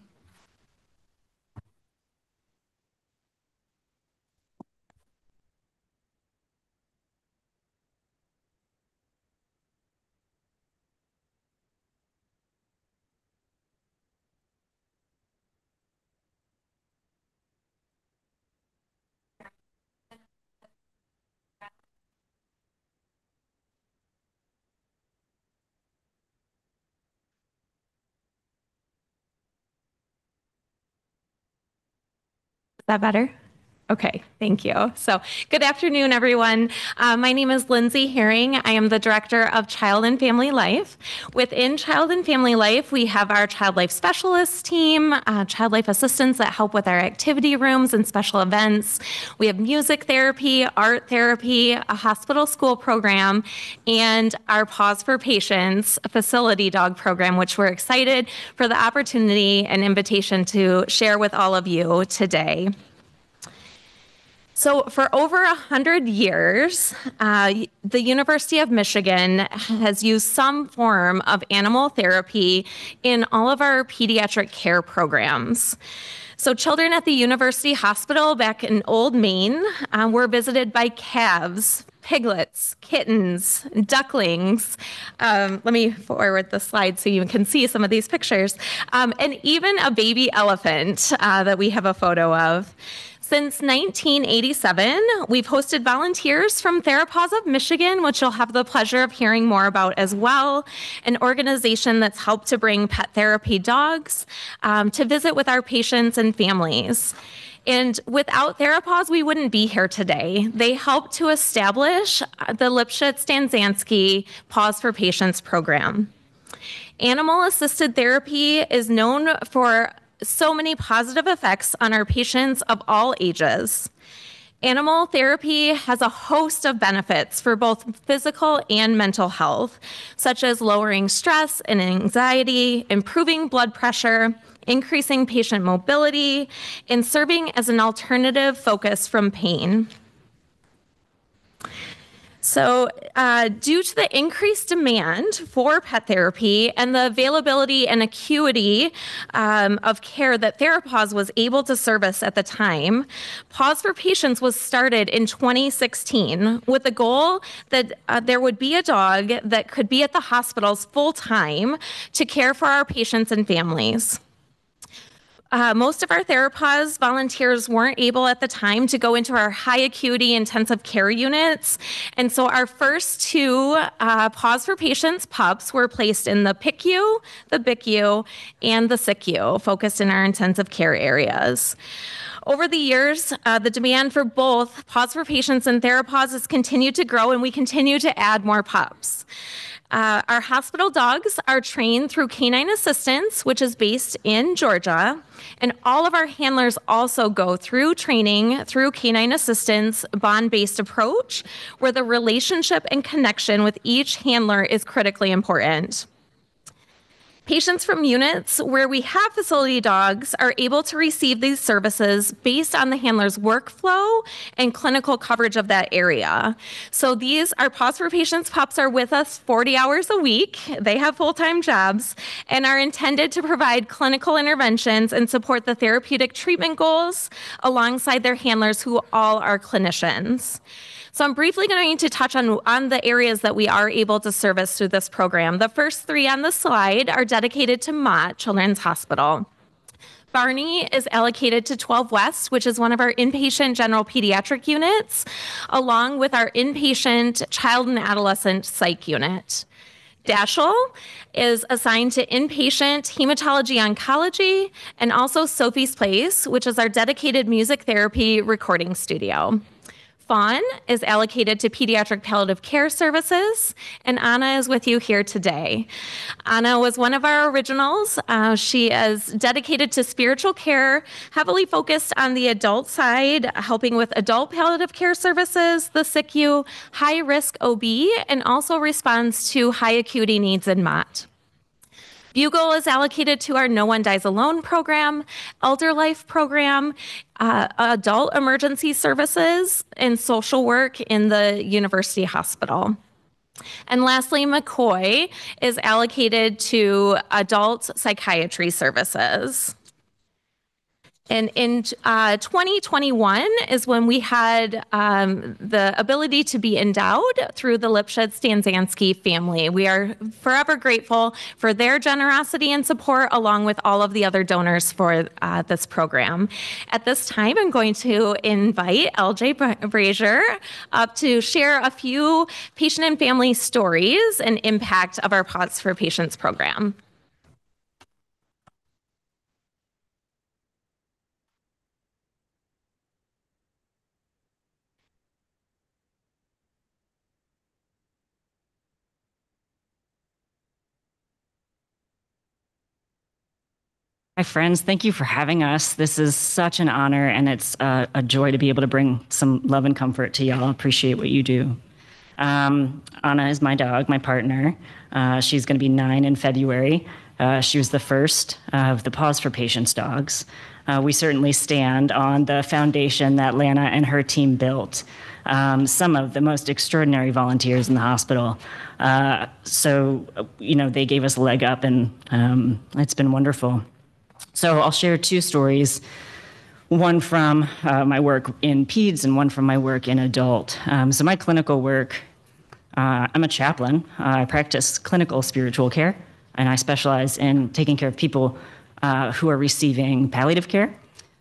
That better? Okay, thank you. So, good afternoon, everyone. Uh, my name is Lindsay Herring. I am the Director of Child and Family Life. Within Child and Family Life, we have our Child Life Specialist team, uh, Child Life Assistants that help with our activity rooms and special events. We have music therapy, art therapy, a hospital school program, and our Paws for Patients facility dog program, which we're excited for the opportunity and invitation to share with all of you today. So, for over 100 years, uh, the University of Michigan has used some form of animal therapy in all of our pediatric care programs. So, children at the University Hospital back in Old Main uh, were visited by calves, piglets, kittens, ducklings. Um, let me forward the slide so you can see some of these pictures, um, and even a baby elephant uh, that we have a photo of. Since 1987, we've hosted volunteers from Therapaws of Michigan, which you'll have the pleasure of hearing more about as well, an organization that's helped to bring pet therapy dogs um, to visit with our patients and families. And without Therapaws, we wouldn't be here today. They helped to establish the Lipschitz Stanzansky Paws for Patients program. Animal assisted therapy is known for so many positive effects on our patients of all ages. Animal therapy has a host of benefits for both physical and mental health, such as lowering stress and anxiety, improving blood pressure, increasing patient mobility, and serving as an alternative focus from pain. So, uh, due to the increased demand for pet therapy and the availability and acuity um, of care that Therapaws was able to service at the time, Paws for Patients was started in 2016 with the goal that uh, there would be a dog that could be at the hospitals full time to care for our patients and families. Uh, most of our Therapaws volunteers weren't able at the time to go into our high acuity intensive care units. And so our first two uh, Paws for Patients pups were placed in the PICU, the BICU, and the SICU, focused in our intensive care areas. Over the years, uh, the demand for both Paws for Patients and Therapaws has continued to grow, and we continue to add more pups. Uh, our hospital dogs are trained through Canine Assistants, which is based in Georgia. And all of our handlers also go through training through Canine Assistants bond based approach, where the relationship and connection with each handler is critically important. Patients from units where we have facility dogs are able to receive these services based on the handler's workflow and clinical coverage of that area. So these our Paws for Patients pups are with us 40 hours a week. They have full-time jobs and are intended to provide clinical interventions and support the therapeutic treatment goals alongside their handlers who all are clinicians. So I'm briefly going to touch on, on the areas that we are able to service through this program. The first three on the slide are dedicated to Mott Children's Hospital. Barney is allocated to 12 West, which is one of our inpatient general pediatric units, along with our inpatient child and adolescent psych unit. Dashel is assigned to inpatient hematology oncology and also Sophie's Place, which is our dedicated music therapy recording studio. Is allocated to pediatric palliative care services, and Anna is with you here today. Anna was one of our originals. Uh, she is dedicated to spiritual care, heavily focused on the adult side, helping with adult palliative care services, the SICU, high risk OB, and also responds to high acuity needs in Mott. Bugle is allocated to our No One Dies Alone program, Elder Life program, uh, adult emergency services, and social work in the university hospital. And lastly, McCoy is allocated to adult psychiatry services. And in uh, 2021 is when we had um, the ability to be endowed through the Lipschitz Stanzansky family. We are forever grateful for their generosity and support, along with all of the other donors for uh, this program. At this time, I'm going to invite LJ Brazier up to share a few patient and family stories and impact of our Paws for Patients program. Hi, friends. Thank you for having us. This is such an honor, and it's a joy to be able to bring some love and comfort to y'all. Appreciate what you do. Um, Anna is my dog, my partner. Uh, she's going to be nine in February. Uh, she was the first of the Paws for Patients dogs. uh, we certainly stand on the foundation that Lana and her team built. Um, some of the most extraordinary volunteers in the hospital. Uh, so, you know, they gave us a leg up, and um, it's been wonderful. So, I'll share two stories one from uh, my work in peds and one from my work in adult. Um, so, my clinical work, uh, I'm a chaplain. I practice clinical spiritual care, and I specialize in taking care of people uh, who are receiving palliative care.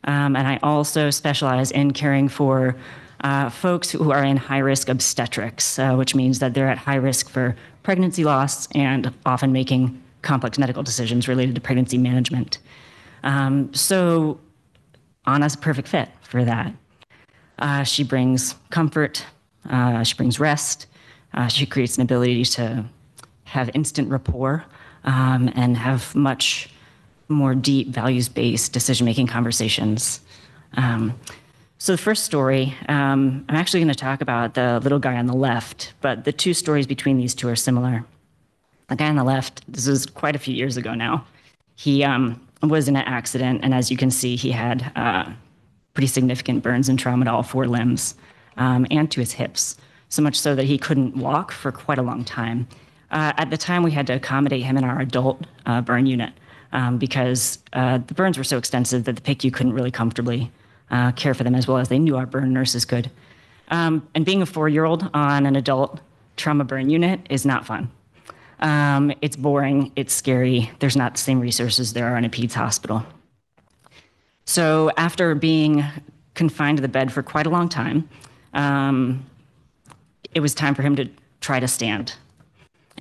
Um, and I also specialize in caring for uh, folks who are in high risk obstetrics, uh, which means that they're at high risk for pregnancy loss and often making complex medical decisions related to pregnancy management. Um, so Anna's a perfect fit for that. Uh, she brings comfort, uh, she brings rest, uh, she creates an ability to have instant rapport um, and have much more deep values based decision making conversations. Um, so, the first story, um, I'm actually going to talk about the little guy on the left, but the two stories between these two are similar. The guy on the left, this was quite a few years ago now, he um, was in an accident, and as you can see, he had uh, pretty significant burns and trauma to all four limbs um, and to his hips, so much so that he couldn't walk for quite a long time. Uh, at the time, we had to accommodate him in our adult uh, burn unit um, because uh, the burns were so extensive that the PICU couldn't really comfortably uh, care for them as well as they knew our burn nurses could. Um, and being a four year old on an adult trauma burn unit is not fun. Um, it's boring, it's scary, there's not the same resources there are in a PEDS hospital. So, after being confined to the bed for quite a long time, um, it was time for him to try to stand.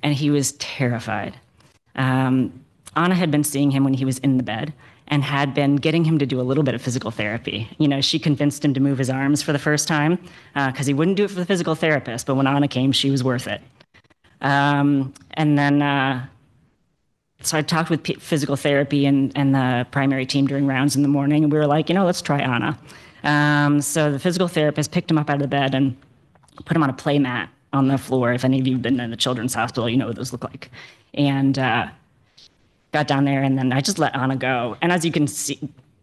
And he was terrified. Um, Anna had been seeing him when he was in the bed and had been getting him to do a little bit of physical therapy. You know, she convinced him to move his arms for the first time because uh, he wouldn't do it for the physical therapist, but when Anna came, she was worth it. Um, and then, uh, so I talked with physical therapy and, and the primary team during rounds in the morning, and we were like, you know, let's try Anna. Um, so the physical therapist picked him up out of the bed and put him on a play mat on the floor. If any of you have been in the children's hospital, you know what those look like. And uh, got down there, and then I just let Anna go. And as you can see,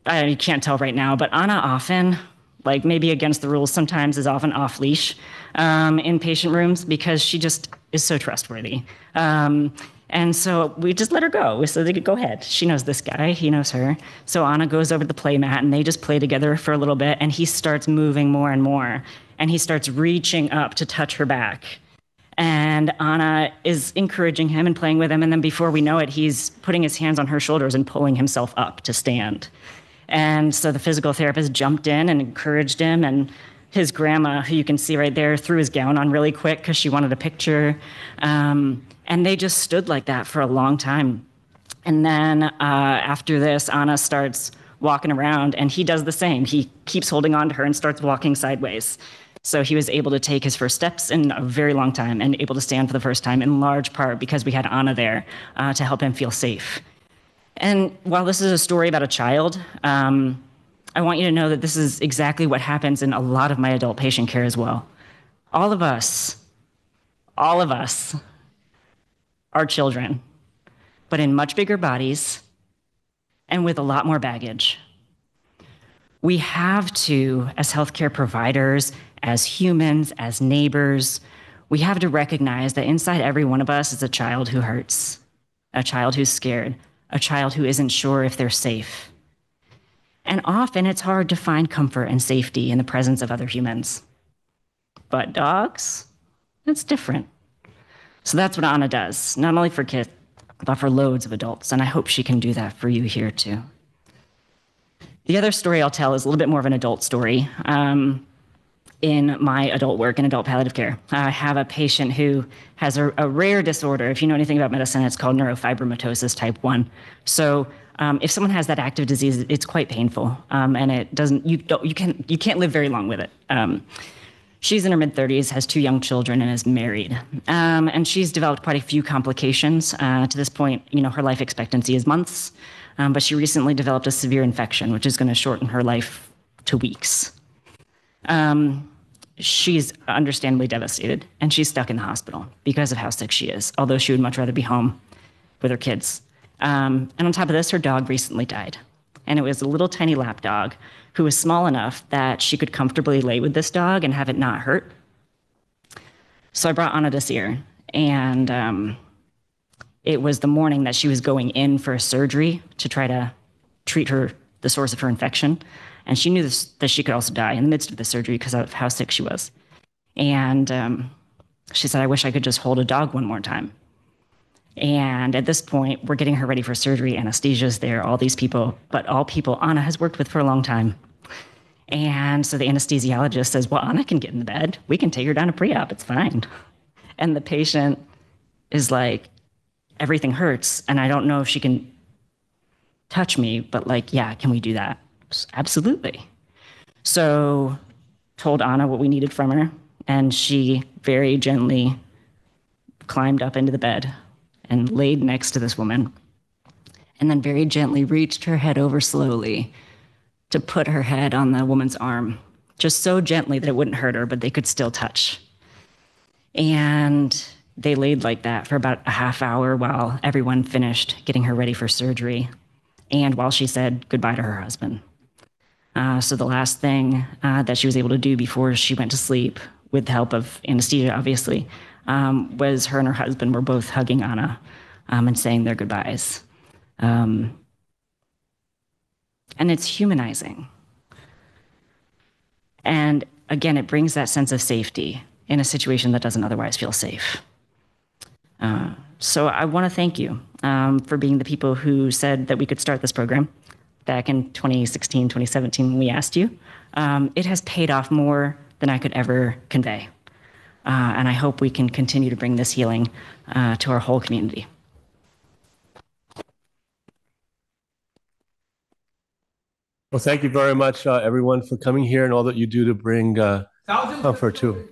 I, you can't tell right now, but Anna often, like maybe against the rules, sometimes is often off leash um, in patient rooms because she just is so trustworthy. Um, and so we just let her go. So they could go ahead. She knows this guy, he knows her. So Anna goes over to the play mat and they just play together for a little bit. And he starts moving more and more. And he starts reaching up to touch her back and Anna is encouraging him and playing with him. And then before we know it, he's putting his hands on her shoulders and pulling himself up to stand. And so the physical therapist jumped in and encouraged him. And his grandma, who you can see right there, threw his gown on really quick because she wanted a picture. Um, and they just stood like that for a long time. And then uh, after this, Anna starts walking around, and he does the same. He keeps holding on to her and starts walking sideways. So he was able to take his first steps in a very long time and able to stand for the first time, in large part because we had Anna there uh, to help him feel safe. And while this is a story about a child, um, I want you to know that this is exactly what happens in a lot of my adult patient care as well. All of us, all of us are children, but in much bigger bodies and with a lot more baggage. We have to, as healthcare providers, as humans, as neighbors, we have to recognize that inside every one of us is a child who hurts, a child who's scared, a child who isn't sure if they're safe. And often it's hard to find comfort and safety in the presence of other humans. But dogs, it's different. So that's what Anna does, not only for kids, but for loads of adults. And I hope she can do that for you here too. The other story I'll tell is a little bit more of an adult story. Um, in my adult work in adult palliative care. I have a patient who has a, a, rare disorder. If you know anything about medicine, it's called neurofibromatosis type 1. So um, if someone has that active disease, it's quite painful, um, and it doesn't. You don't. You can. You can't live very long with it. Um, she's in her mid 30s, has two young children, and is married. Um, and she's developed quite a few complications. Uh, to this point, you know, her life expectancy is months, um, but she recently developed a severe infection, which is going to shorten her life to weeks. Um, she's understandably devastated and she's stuck in the hospital because of how sick she is, although she would much rather be home with her kids. Um, and on top of this, her dog recently died. And it was a little tiny lap dog who was small enough that she could comfortably lay with this dog and have it not hurt. So I brought Anna to see her. And um, it was the morning that she was going in for a surgery to try to treat her, the source of her infection. And she knew this, that she could also die in the midst of the surgery because of how sick she was. And um, she said, I wish I could just hold a dog one more time. And at this point, we're getting her ready for surgery. Anesthesia's there, all these people, but all people Anna has worked with for a long time. And so the anesthesiologist says, Well, Anna can get in the bed. We can take her down to pre op. It's fine. And the patient is like, Everything hurts. And I don't know if she can touch me, but like, yeah, can we do that? Absolutely. So told Anna what we needed from her. And she very gently climbed up into the bed and laid next to this woman. And then very gently reached her head over slowly to put her head on the woman's arm, just so gently that it wouldn't hurt her, but they could still touch. And they laid like that for about a half hour while everyone finished getting her ready for surgery and while she said goodbye to her husband. Uh, so the last thing uh, that she was able to do before she went to sleep, with the help of anesthesia, obviously, um, was her and her husband were both hugging Anna um, and saying their goodbyes. Um, and it's humanizing. And again, it brings that sense of safety in a situation that doesn't otherwise feel safe. Uh, so I want to thank you um, for being the people who said that we could start this program back in 2016, 2017 when we asked you. Um, it has paid off more than I could ever convey. Uh, and I hope we can continue to bring this healing uh, to our whole community. Well, thank you very much, uh, everyone, for coming here and all that you do to bring uh, comfort to.